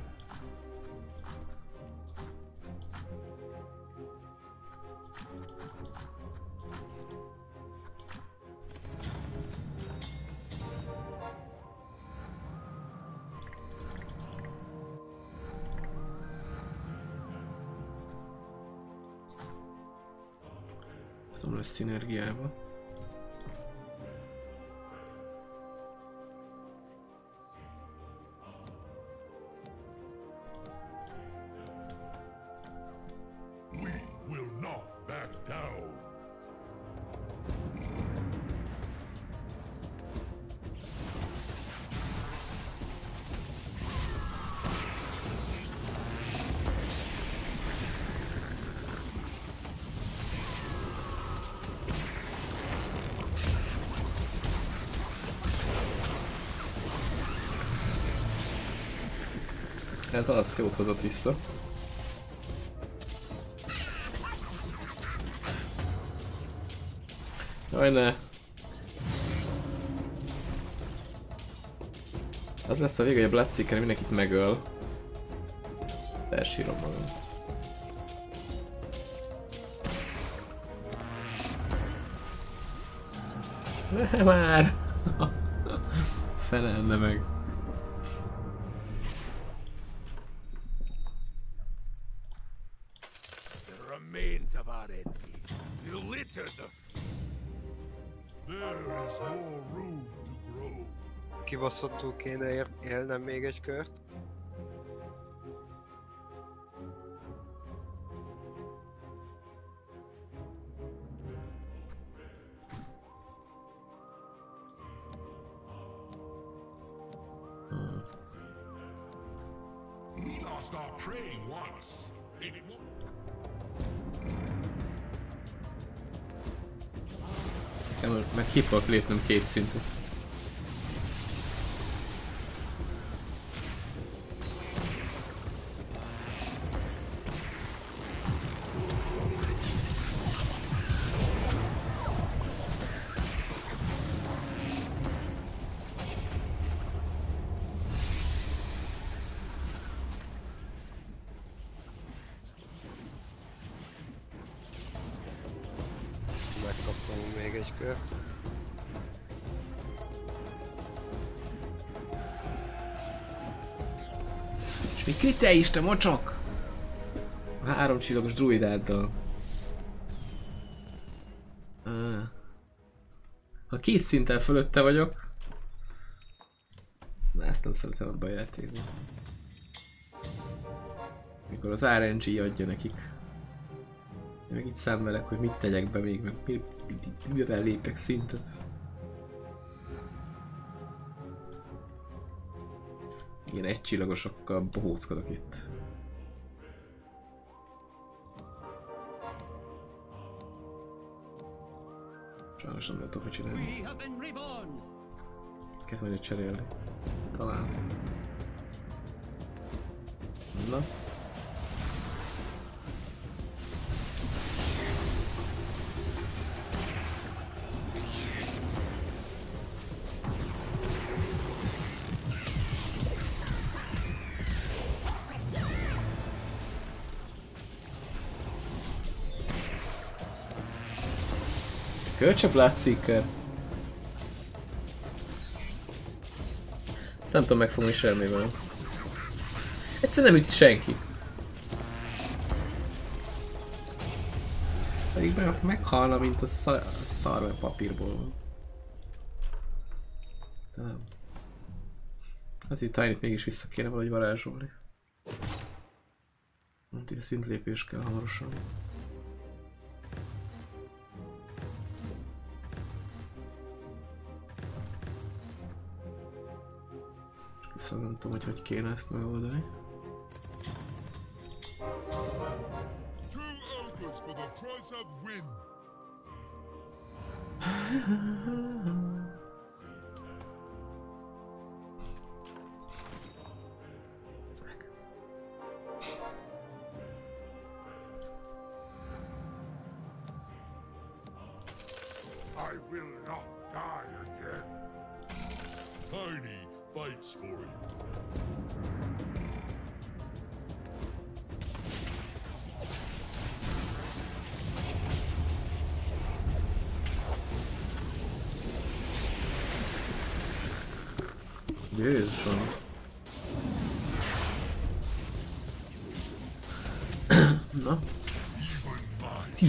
Ez az, jót hozott vissza. Jaj ne. Az lesz a vége, hogy a Bloodseeker mindenkit megöl. Elsírom magam. Ne már! Felelne meg. Kibaszottul kéne élnem még egy kört. Meg ki lépnem két szintet. És még krite is, te mocsok! A három csillagos druidáddal. Ha két szinten fölötte vagyok, Na, ezt nem szeretem abban a játékban. Mikor az RNG adja nekik. Én meg itt szenvedek, hogy mit tegyek be még, meg mi, mi, mi, mivel lépek szintet. Igen, egy csillagosokkal bohóckodok itt. Sajnos nem tudok mit csinálni. Kezd majd cserélni. Talán. Na. Kölcs a Bloodseeker. Ezt nem tudom megfogni semmivel. Egyszerűen nem üt senki. Pedig meg, meghalna, mint a szar, szar papírból van. De nem. Az itt Tiny-t mégis vissza kéne valahogy varázsolni. Mint egy szintlépés kell hamarosan. Tudom, hogy hogy kéne ezt megoldani.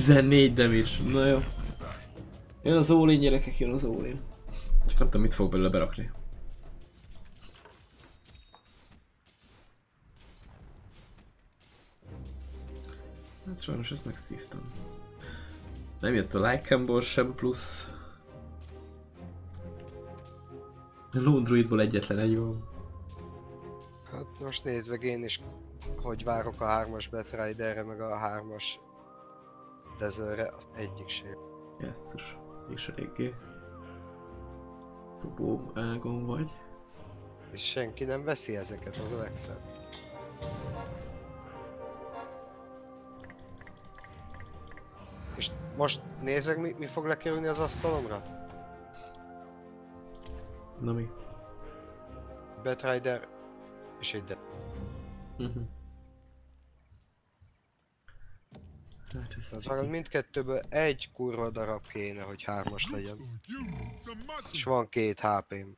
14 damage, na jó. Jön az all gyerekek, jön az all Csak nem tudom mit fog belőle berakni. Hát sajnos ezt megszívtam. Nem jött a Lycanból sem plusz. A Lone Druidból egyetlen egy van. Hát most nézd meg én is, hogy várok a hármas Batriderre, meg a hármas Dezerre, az egyik sem. Jesszus, és eléggé. Szobó ágon vagy. És senki nem veszi ezeket, az a legszebb. És most nézzük, mi, mi fog lekerülni az asztalomra? Na mi? Batrider és egy de. Mhm. Hát ez Az arra mindkettőből egy kurva darab kéne, hogy hármas legyen. És van két HP-m.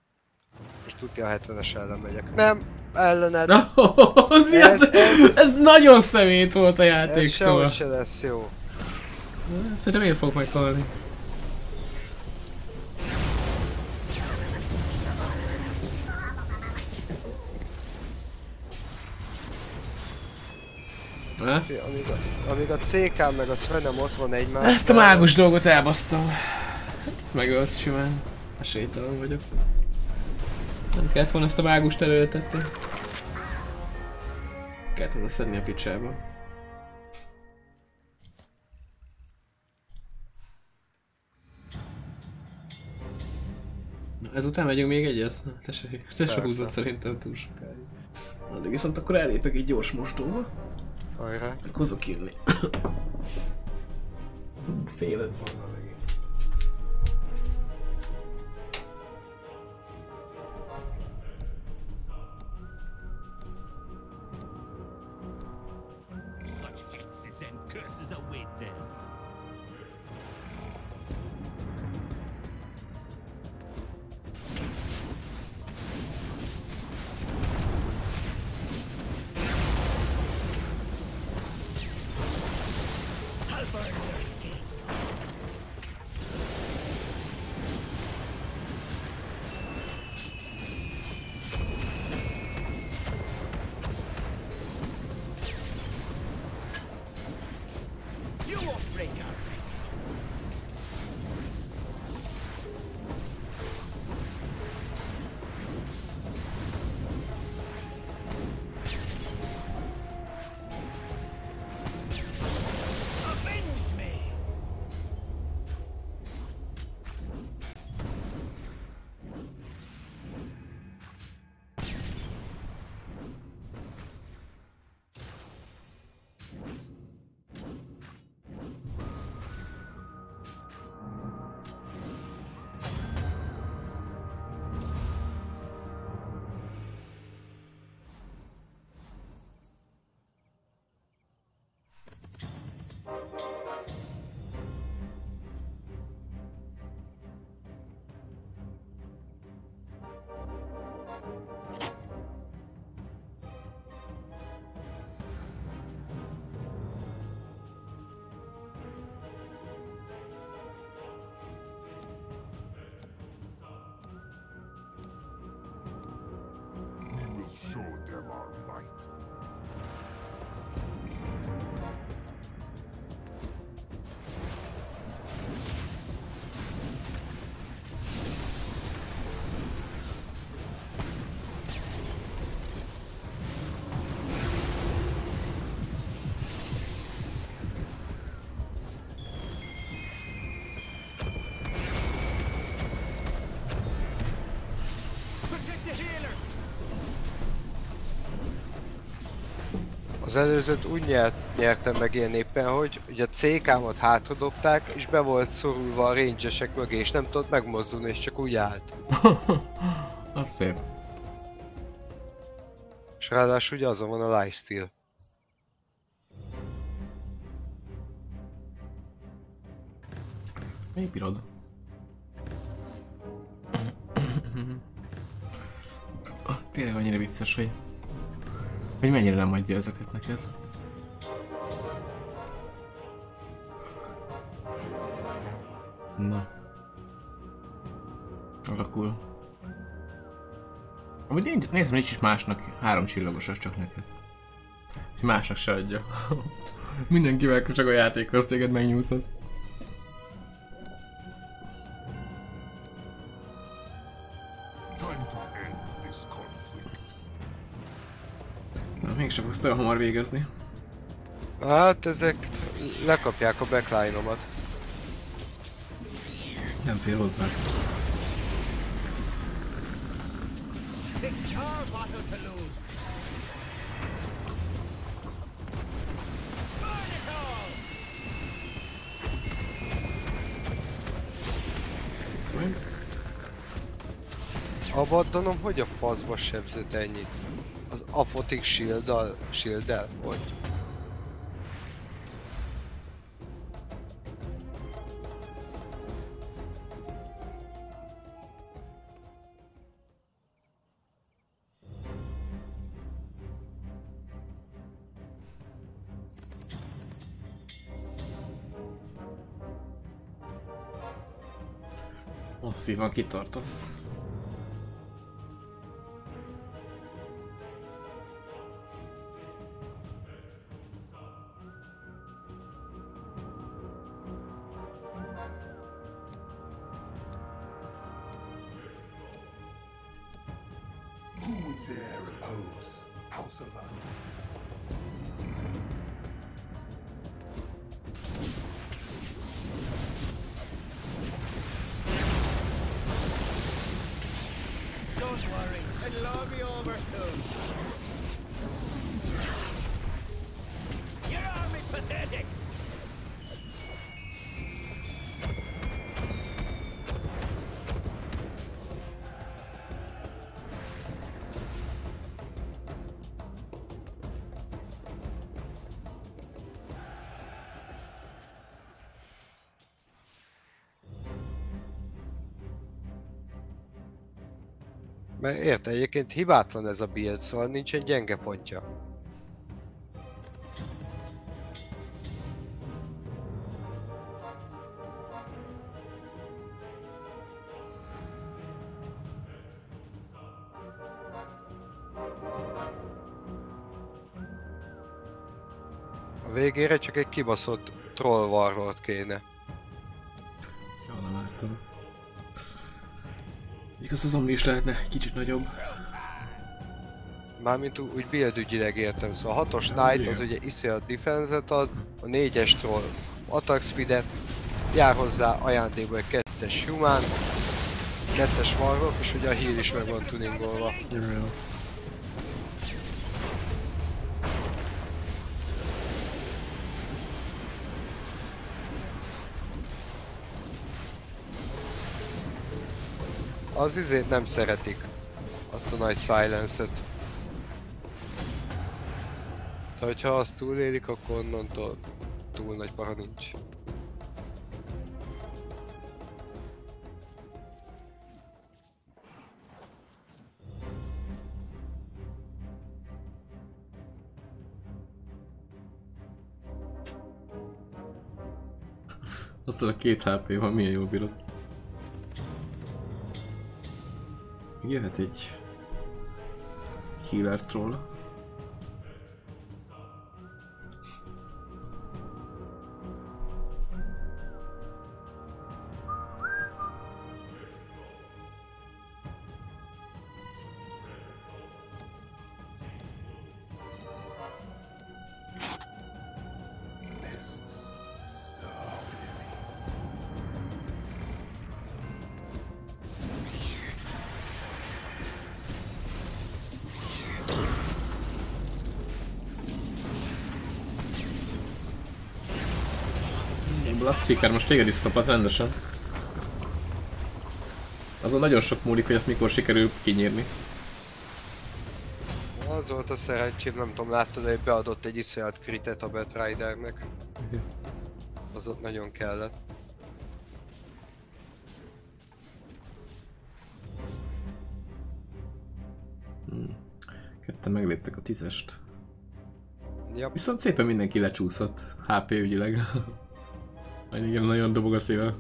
Most tudja a 70-es ellen megyek. Nem! Ellened! ez, ez, Ez- ez nagyon szemét volt a Ez játéktól. sehogy se lesz jó. Szerintem én fogok meghalni. Fi- Amíg a, amíg a CK meg a Svenem ott van egymás. Ezt a mágus dolgot elbasztam. Hát ezt megölsz simán. Esélytelen vagyok. Nem kellett volna ezt a mágust előtetni. Kellett volna szedni a picsába. Ezután megyünk még egyet? Te se, te se húzod szerintem túl sokáig. Addig viszont akkor elépek egy gyors mostóba. Hajrá. Akkor hozok írni. Fél öt van Az előzőt úgy nyert, nyertem meg én éppen, hogy ugye a CK-mat hátradobták, és be volt szorulva a rangesek mögé, és nem tudott megmozdulni, és csak úgy állt. Az szép. És ráadásul ugye azon van a lifesteal. Mi bírod? Az tényleg annyira vicces, hogy... Hogy mennyire nem adja ezeket neked. Na. Alakul. Amúgy nincs, nézd, nincs is másnak három csillagos, az csak neked. És másnak se adja. Mindenkivel csak a játékhoz téged megnyújtott. sem fogsz olyan hamar végezni. Hát ezek lekapják a backline-omat. Nem fél hozzá. Abaddonom, hogy a faszba sebzett ennyit? Az apotik shield-dal, shield Hogy? Masszívan kitartasz. Érte, egyébként hibátlan ez a build, szóval nincs egy gyenge pontja. A végére csak egy kibaszott troll warlord kéne. Igaz, az omni is lehetne kicsit nagyobb. Mármint úgy build ügyileg értem, szóval a 6-os Knight az ugye iszi a defense-et ad, a 4-es troll attack speed-et, jár hozzá ajándékba egy 2-es human, 2-es warlock, és ugye a heal is meg van tuningolva. Jó, Az izét nem szeretik, azt a nagy silence-et. De hogyha azt túlélik, akkor onnantól túl nagy para nincs. Azzal a két HP van, milyen jó bírod. Jöhet egy healer troll. Bloodseeker most téged is szopat rendesen. Azon nagyon sok múlik, hogy ezt mikor sikerül kinyírni. Az volt a szerencsém, nem tudom, láttad, hogy beadott egy iszonyat kritet a Batridernek. Az ott nagyon kellett. Ketten megléptek a tízest. Ja, Viszont szépen mindenki lecsúszott. HP ügyileg. Igen, nagyon dobog a szíve.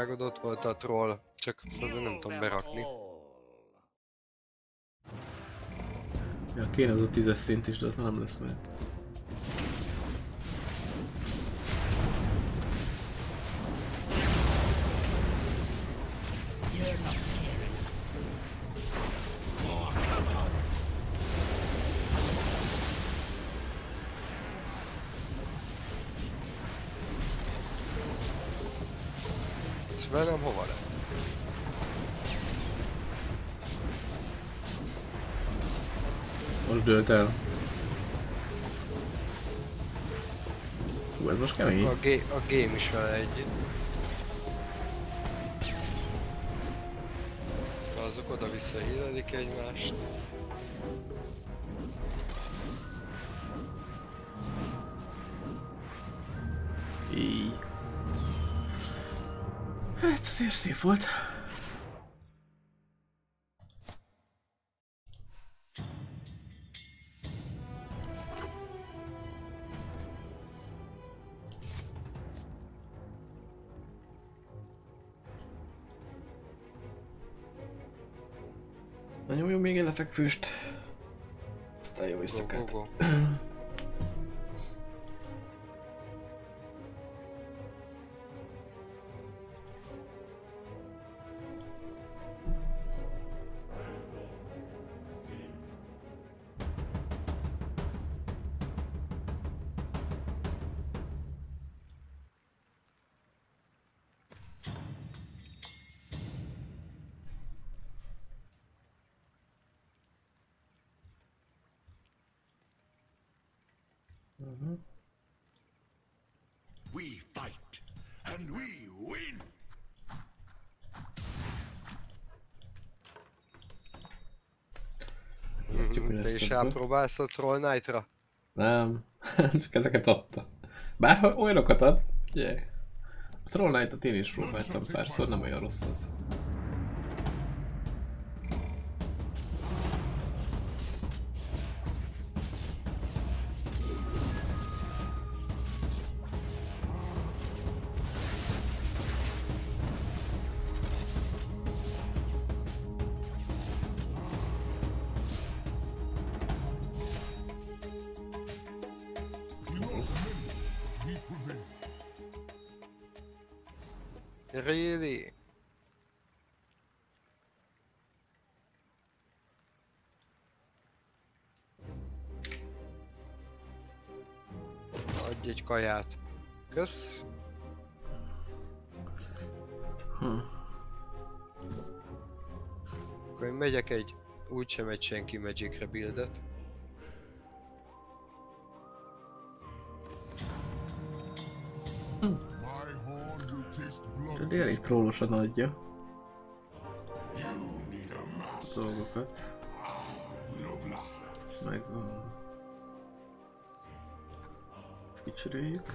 Svágod ott volt a troll, csak azért nem tudom berakni. Ja, kéne az a tízes szint is, de az nem lesz meg. A, ga- a game is vele együtt. Azok oda-vissza hílelik egymást. Így. Hát azért szép volt. Még lefekvőst. Aztán jó Go, go, éjszakát. go. Ebből. elpróbálsz a Troll Knight-ra? Nem, csak ezeket adta. Bár olyanokat ad, ugye. A Troll Knight-ot én is próbáltam párszor, nem olyan rossz az. Egy senki Magic Rebuildet. My horn will taste blood. De elég trollosan adja a dolgokat. Megvan. Ezt kicseréljük.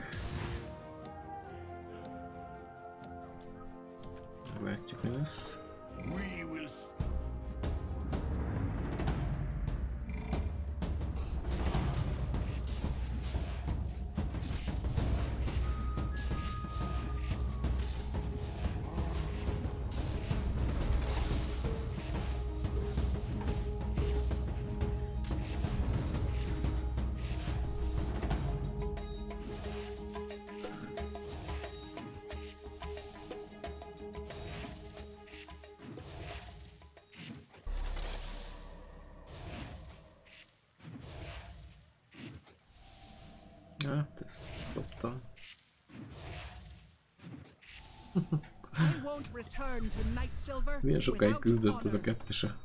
Milyen sokáig küzdött ez a kettese.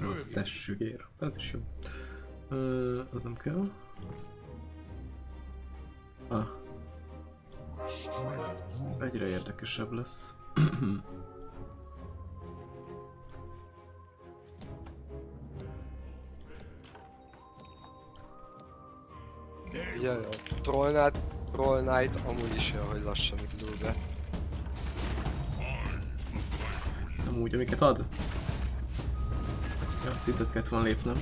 You. testsügér. Ez is jó. Ö, az nem kell. Ah, ez egyre érdekesebb lesz. Ugye a Troll Knight, Troll Knight amúgy is olyan, hogy lassan indul be. Amúgy, amiket ad? Ja, szintet kellett volna lépnem.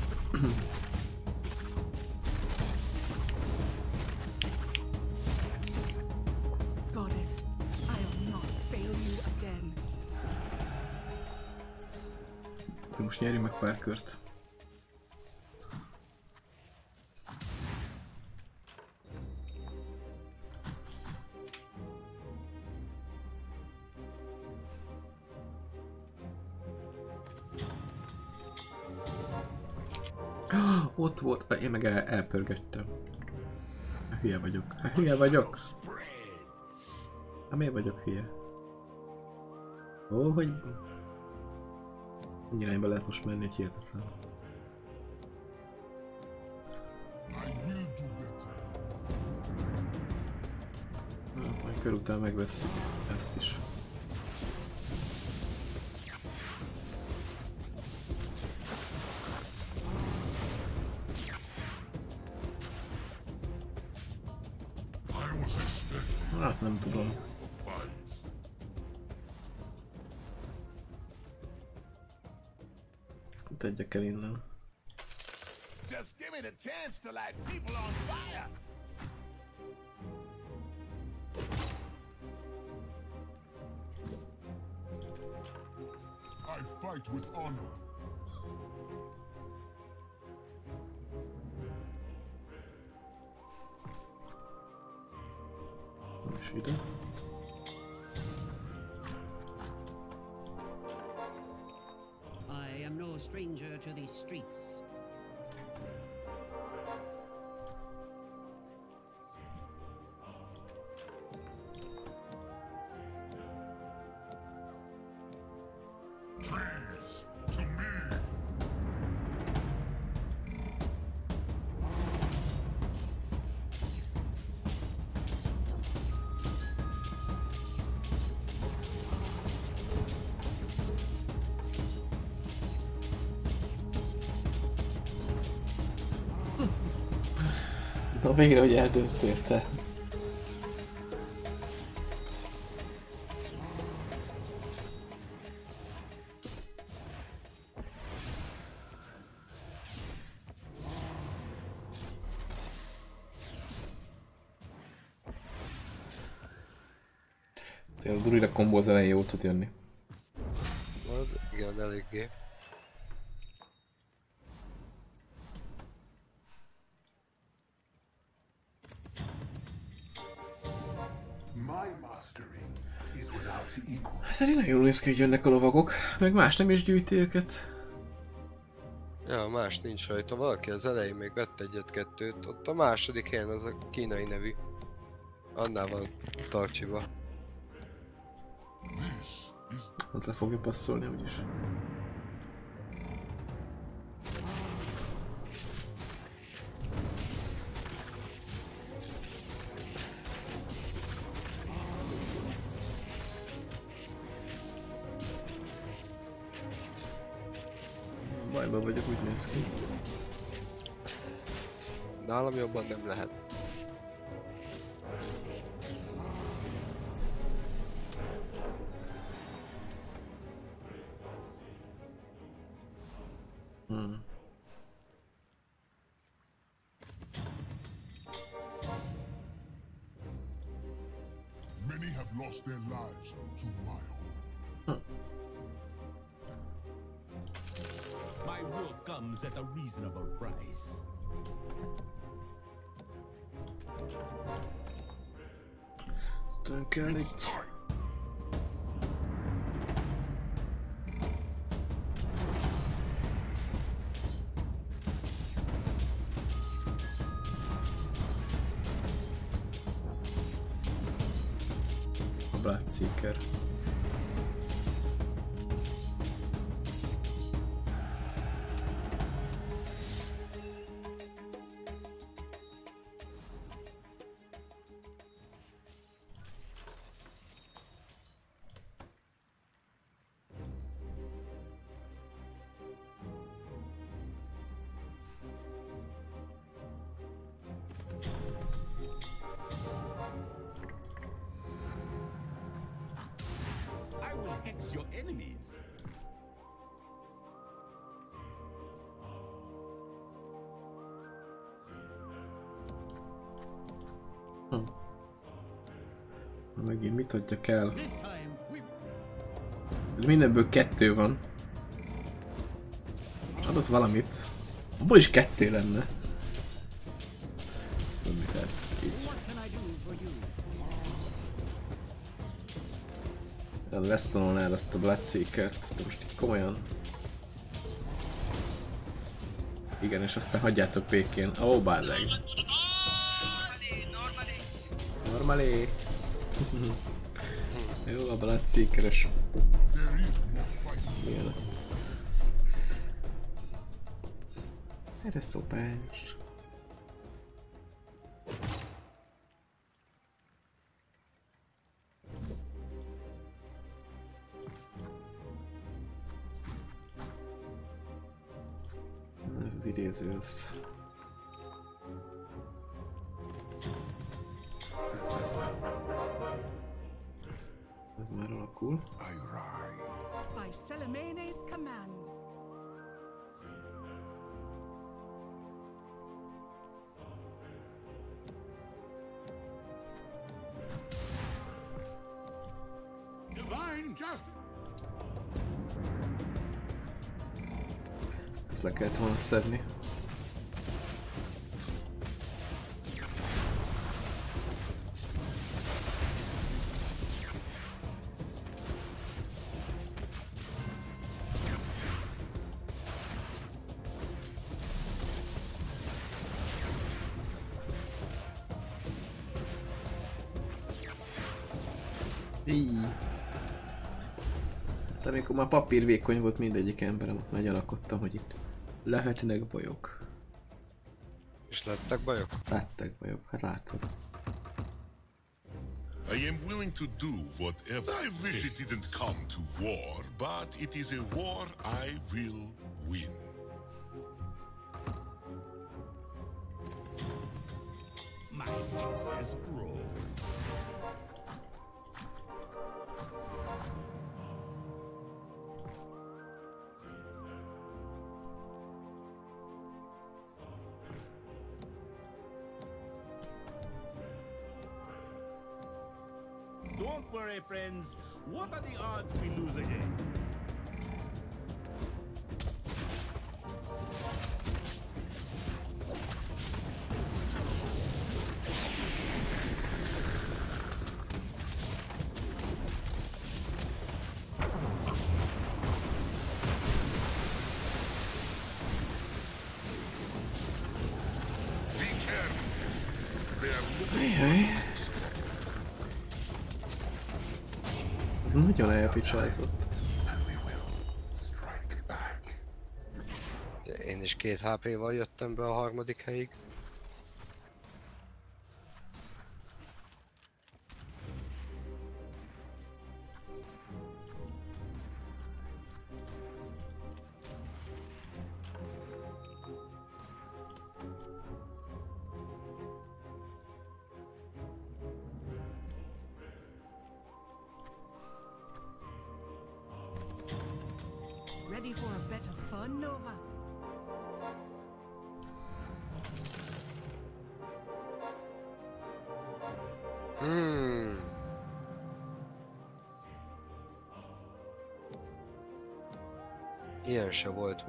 Most nyerjünk meg pár kört. Én meg el, elpörgettem. Hülye vagyok. Hát hülye vagyok. Hát miért vagyok hülye? Ó, hogy... Ennyi irányba lehet most menni, egy hihetetlen. Hát, majd kör után megveszik ezt is. Ezt tegyek el. Just give me the chance to light people on fire. I fight with honor. Stranger to these streets. Végre, hogy eldöntél te. A Durira kombó az elején jó tud jönni. Az igen, eléggé. Néz ki, hogy jönnek a lovagok, meg más nem is gyűjti őket. Ja, más nincs rajta. Valaki az elején még vett egyet-kettőt. Ott a második helyen az a kínai nevű. Annál van tarcsiba. Az le fogja passzolni úgyis. Néz ki. Nálam jobban nem lehet. Mit adjak el? Mindenből kettő van. Adott valamit. Abból is kettő lenne. Nem mit ez így. ezt a Bloodseekert, de most így komolyan. Igen, és aztán hagyjátok békén. Ó, oh, bázzeg. Normali. Jó, a Bloodseekeres. Milyen? Erre szopás. Az idéző az... Ezt le kellett volna szedni. Hát papír vékony volt mindegyik emberem, ott már gyanakodtam, hogy itt lehetnek bajok. És lettek bajok? Lettek bajok, hát látod. I am willing to do whatever. I wish it didn't come to war, but it is a war I will win. My juices grow. Don't friends. What are the odds we lose again? Back. Én is két HP-val jöttem be a harmadik helyig.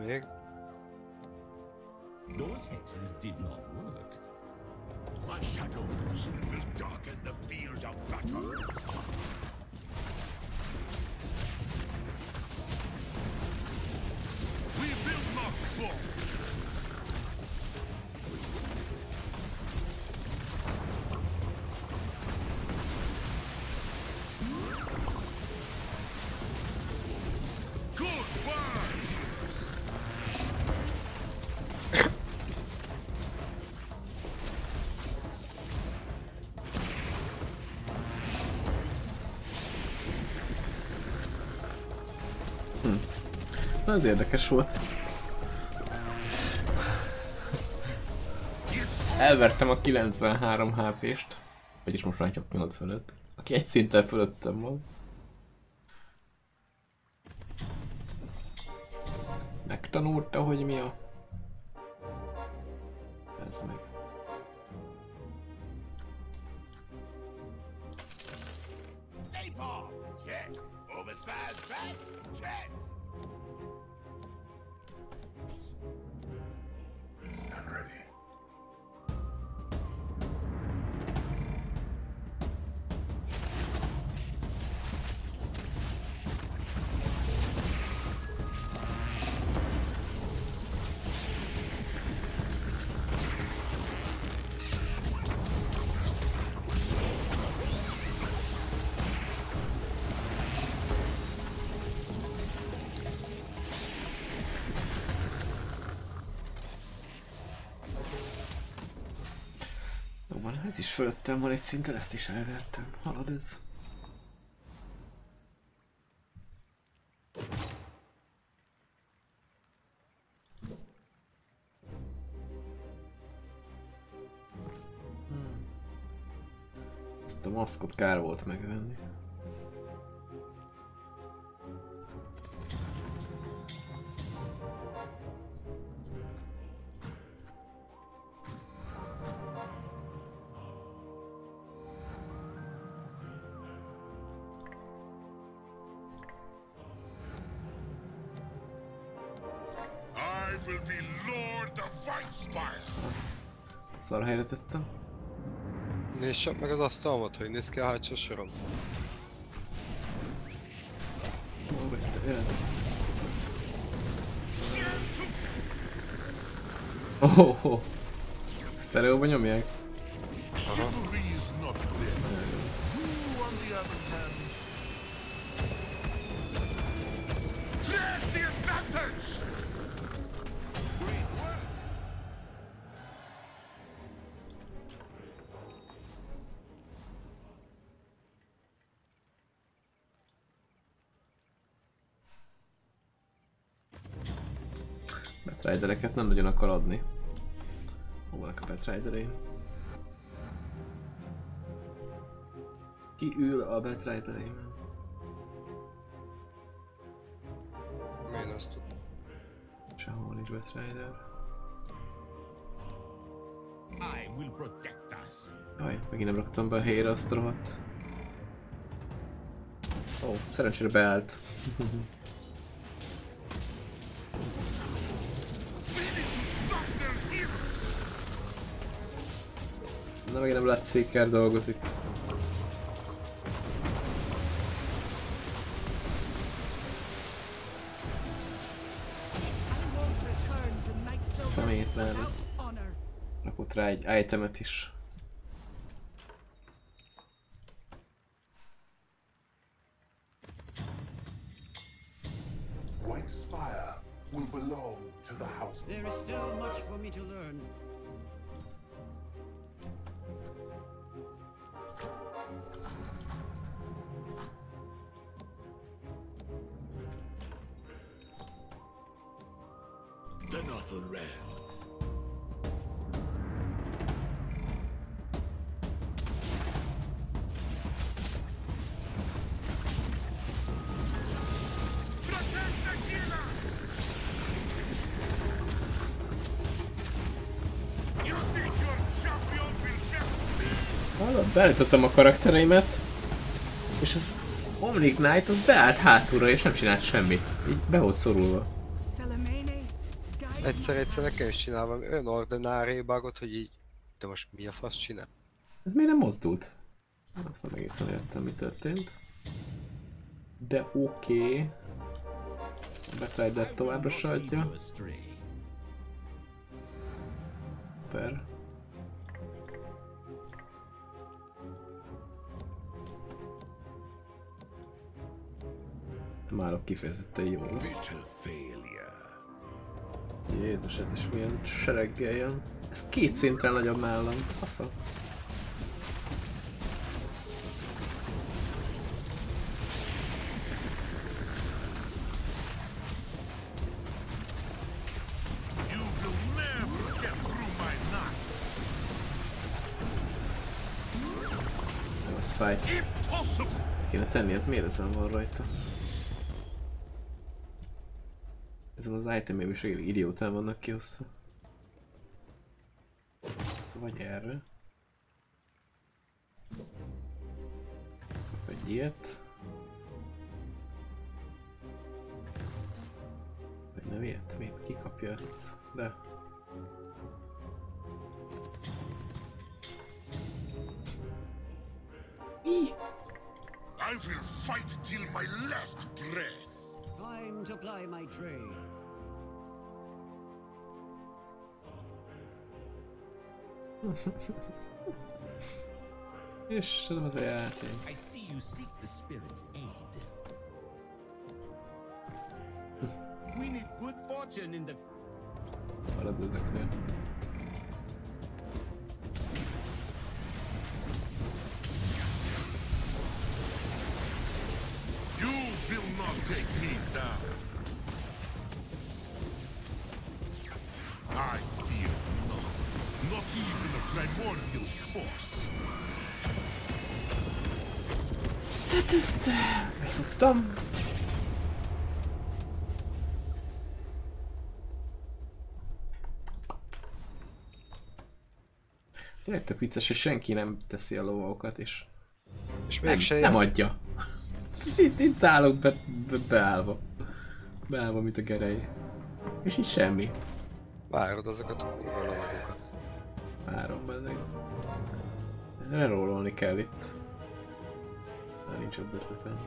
Se ez érdekes volt. Elvertem a 93 HP-st. Vagyis most már csak 85. Aki egy szinten fölöttem van. Megtanulta, hogy mi a... Ez is fölöttem van egy szinten, ezt is elvertem. Halad ez. Ezt a maszkot kár volt megvenni. Nézd csak meg az asztalmat, hogy néz ki a hátsó sorom. Oh, oh, oh. Sztereóba nyomják? Batridereket nem nagyon akar adni. Hol vannak a Batridereim? Ki ül a Batridereim? Miért azt tud? Sehol nincs Batrider. I will protect us. Jaj, megint nem raktam be a helyre azt a rohadt. Ó, szerencsére beállt. Na megint nem Bloodseeker dolgozik. Szemét mellé. Rakott rá egy itemet is. Beállítottam a karaktereimet, és az Omnic Knight az beállt hátulra és nem csinált semmit. Így be volt szorulva. Egyszer-egyszer nekem is csinál valami olyan ordinári bugot, hogy így... De most mi a fasz csinál? Ez miért nem mozdult? Azt nem egészen értem, mi történt. De oké. Okay. A Batrider továbbra se adja. Per. Nem állok kifejezetten jó. Jézus, ez is milyen sereggel jön. Ez két szinten nagyobb nálam. Fasza. Kéne tenni, ez miért ezen van rajta? Ezen az itemém is idiótán vannak kiosztva. Ezt vagy erre. Vagy ilyet. Vagy nem ilyet? Mit? Ki kapja ezt? De. I will fight till my last breath. Time to ply my trade. Jeszcze do wyjaśnień. I see you seek the spirit's aid. We need good fortune in the... Ale był tak, nie? You will not take me down. I feel no, not even ezeknél. force. Hát ezt eh, beszoktam. Tényleg tök vicces, hogy senki nem teszi a lovagokat, és És nem, mégse nem adja. Itt, itt állok be, be, beállva. Beállva, mint a gerei. És itt semmi. Várod azokat a kurva lovagokat. Várom bezzeg. Lerólolni kell itt. Már nincs jobb ötletem.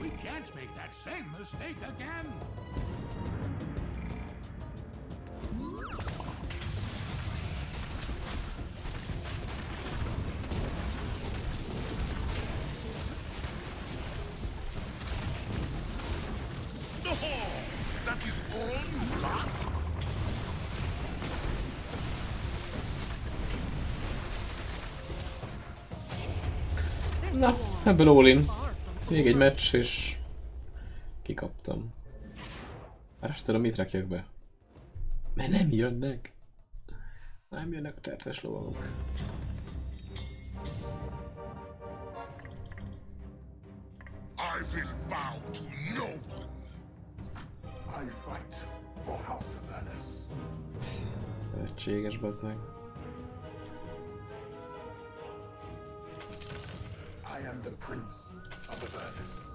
We can't make that same mistake again. Ebből all in. Még egy meccs, és kikaptam. Már sem tudom, mit rakjak be. Mert nem jönnek. Nem jönnek a tertes lovagok. I will bow to no one. I fight for House of Ernest. Lehetséges, bazd meg. I am the Prince of Avernus.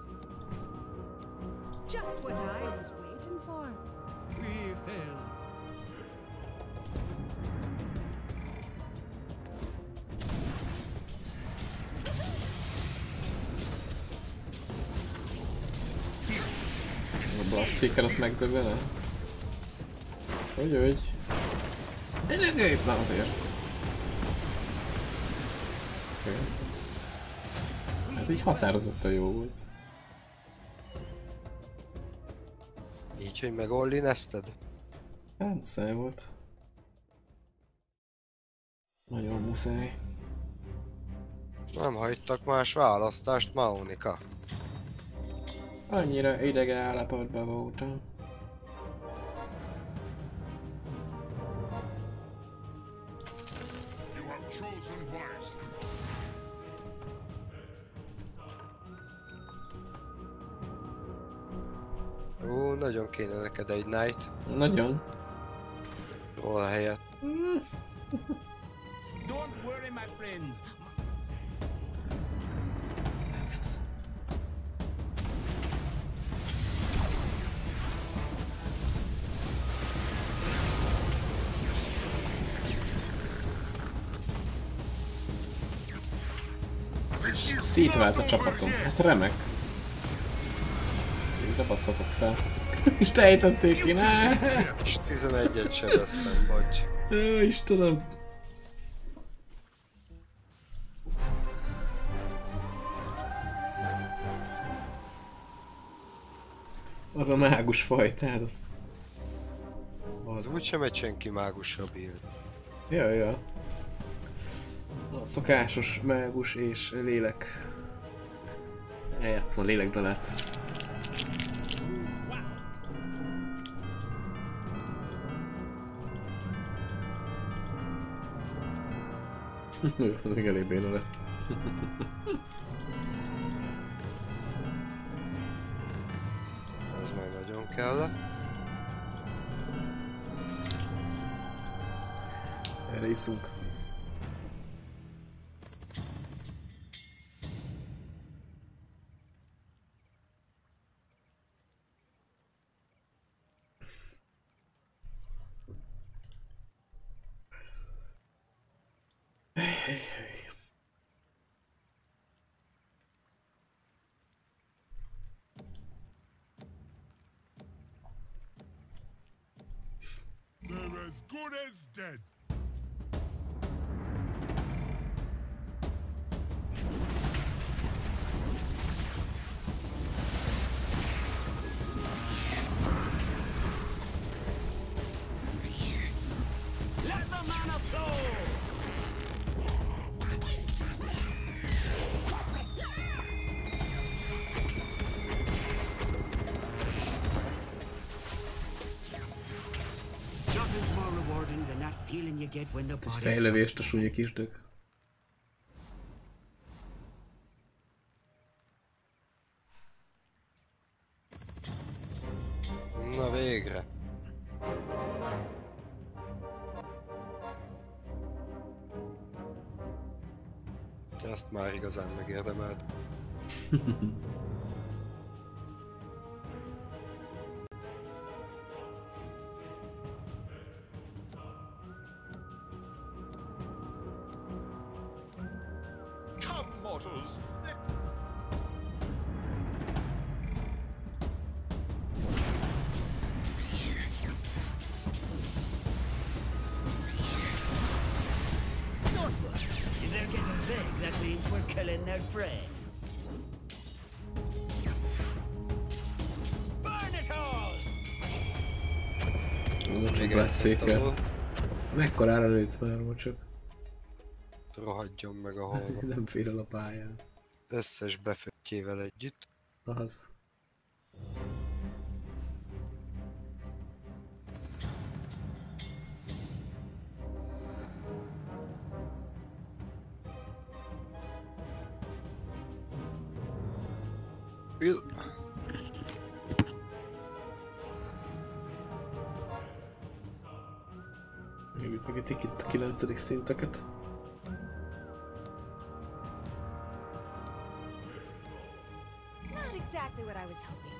Just what I was waiting for. We failed. A Bloodseeker azt megdögölne? Hogy, hogy? De ne már azért. Oké. Ez így határozottan jó volt. Így, hogy meg all inezted? Hát muszáj volt. Nagyon muszáj. Nem hagytak más választást, Maunika. Annyira idegen állapotban voltam. Nagyon kéne neked egy night. Nagyon. Hol helyett. Don't worry, my friends. Szétvált a yet. Hát remek. De basszatok fel. Te ejtették ki, ne! És 11-et sebeztem, bocs. Jó, Istenem. Az a mágus fajtád. Az Az. úgysem egy senki mágusra build. Ja, ja. A szokásos mágus és lélek. Eljátszom a lélekdalát. Ez még elég béna lett. Ez majd nagyon kell. Erre iszunk. That feeling you get when the Egy body fejlövést a súnyi kisdög. Na végre. Ezt már igazán megérdemelt. Elszedtem Mekkorára lőtt már most csak Rohadjon meg a halva. nem fér el a pályán. Összes befőttjével együtt. Az. Szinteket. Not exactly what I was hoping.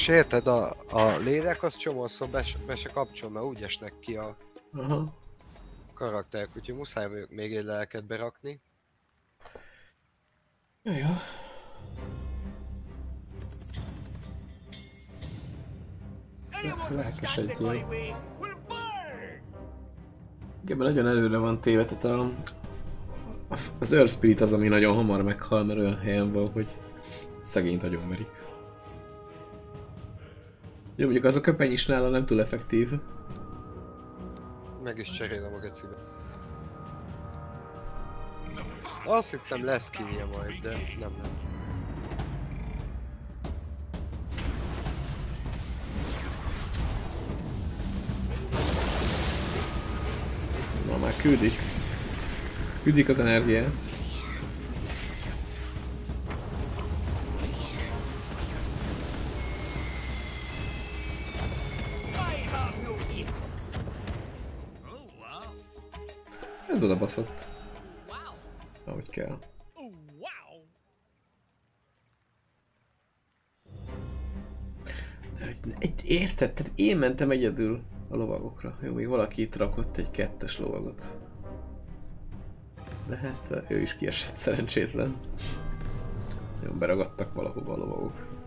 És érted, a, a lélek az csomószor be, se- be se kapcsol, mert úgy esnek ki a Aha. karakterek, úgyhogy muszáj még- egy lelket berakni. Ja, ja. Lelkes egy jó. Igen, mert nagyon előre van téve, tehát a, az Earth Spirit az, ami nagyon hamar meghal, mert olyan helyen van, hogy szegényt nagyon merik. Jó, mondjuk az a köpeny is nála nem túl effektív. Meg is cserélem a gecibe. Azt hittem lesz kinje majd, de nem nem. Na már küldik. Küldik az energiát. Ez oda baszott. Ahogy kell. Egy, érted? Tehát én mentem egyedül a lovagokra. Jó, még valaki itt rakott egy kettes lovagot. De hát ő is kiesett szerencsétlen. Jó, beragadtak valahova a lovagok.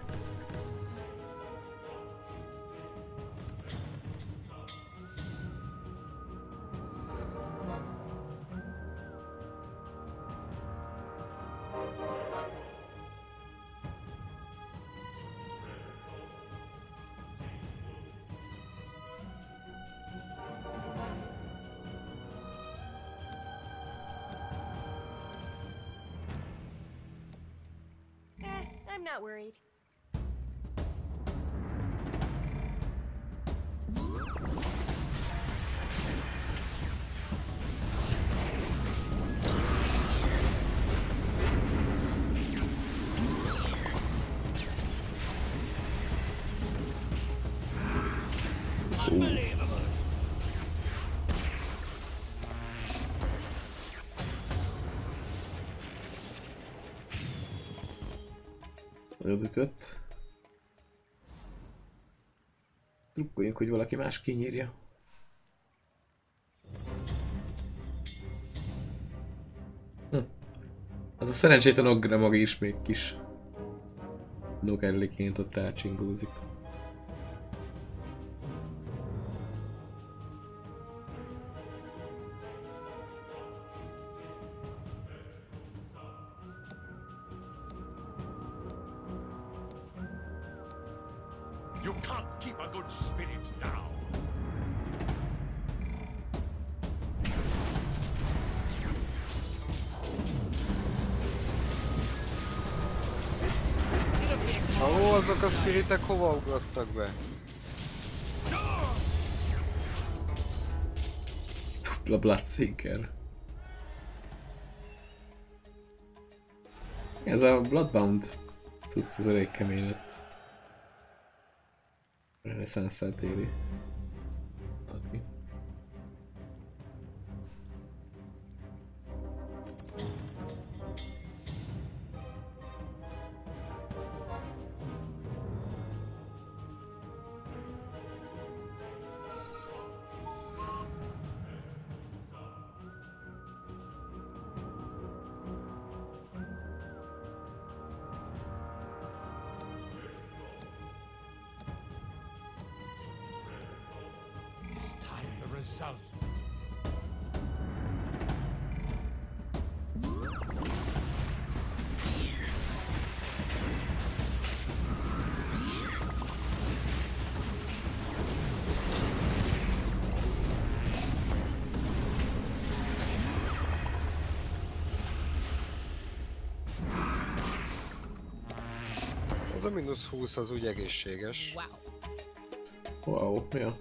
Nagyon ütött. Drukkoljunk, hogy valaki más kinyírja. Hm. Az a szerencsétlen Ogra maga is még kis Nogelliként ott elcsingózik. Hova ugrottak be? Dupla Bloodseeker. Ez a Bloodbound cucc, az elég kemény lett. Reneszánszát éri. Mínusz 20 az úgy egészséges. Wow, ja.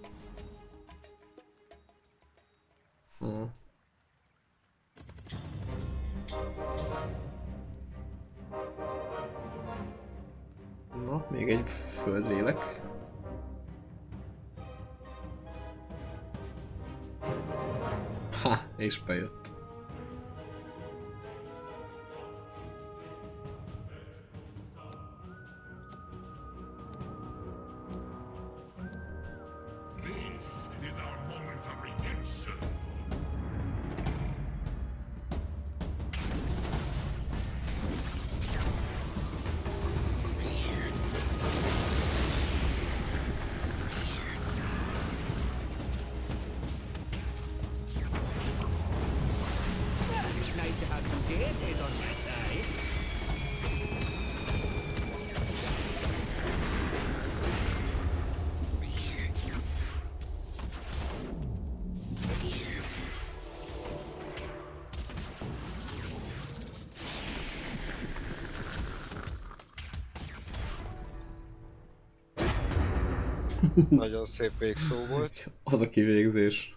Nagyon szép végszó volt. Az a kivégzés.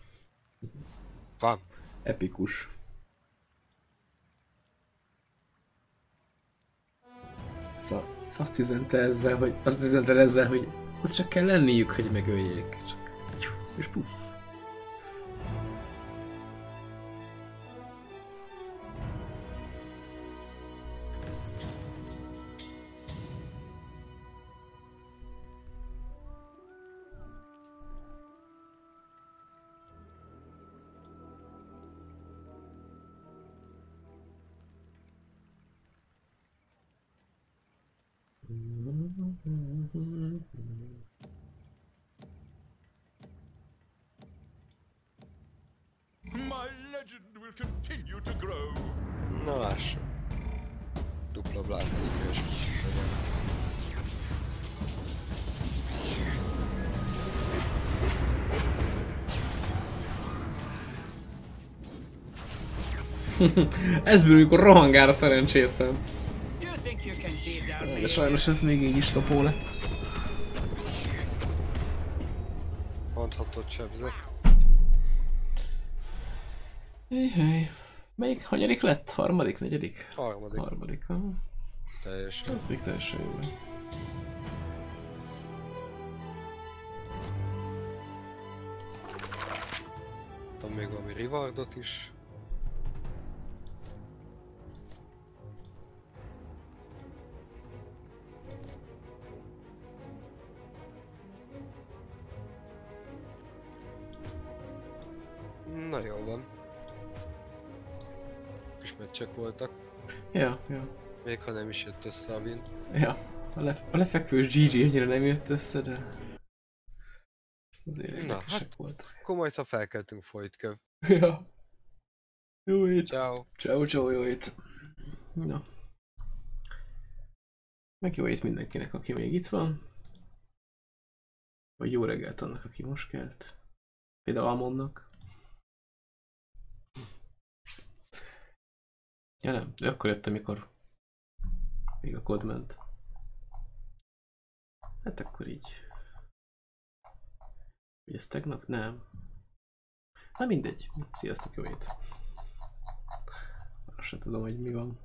Van. Epikus. Szóval azt üzente ezzel, hogy azt üzente ezzel, hogy az csak kell lenniük, hogy megöljék. Csak... És puff. Ez bűn, amikor rohangál a szerencsétlen. De sajnos ez még így is szopó lett. Mondhatod sebzett. Éhely. Melyik hanyadik lett? Harmadik, negyedik? Harmadik. Harmadik, ha? Teljesen. Ez még teljesen jó. Tudom még valami rewardot is. Meccsek voltak. Ja, ja. Még ha nem is jött össze a win. Ja, a, le, a lefekvős GG annyira nem jött össze, de... Azért Na, hát voltak. akkor majd ha felkeltünk folyt köv. Ja. Jó hét. Ciao. Ciao, ciao, jó hét. Na. Meg jó hét mindenkinek, aki még itt van. Vagy jó reggelt annak, aki most kelt. Például Amonnak. Ja nem, ő akkor jött, amikor még a kod ment. Hát akkor így. Vagy ez tegnap? Nem. Na mindegy. Sziasztok, jó hét. Azt se tudom, hogy mi van.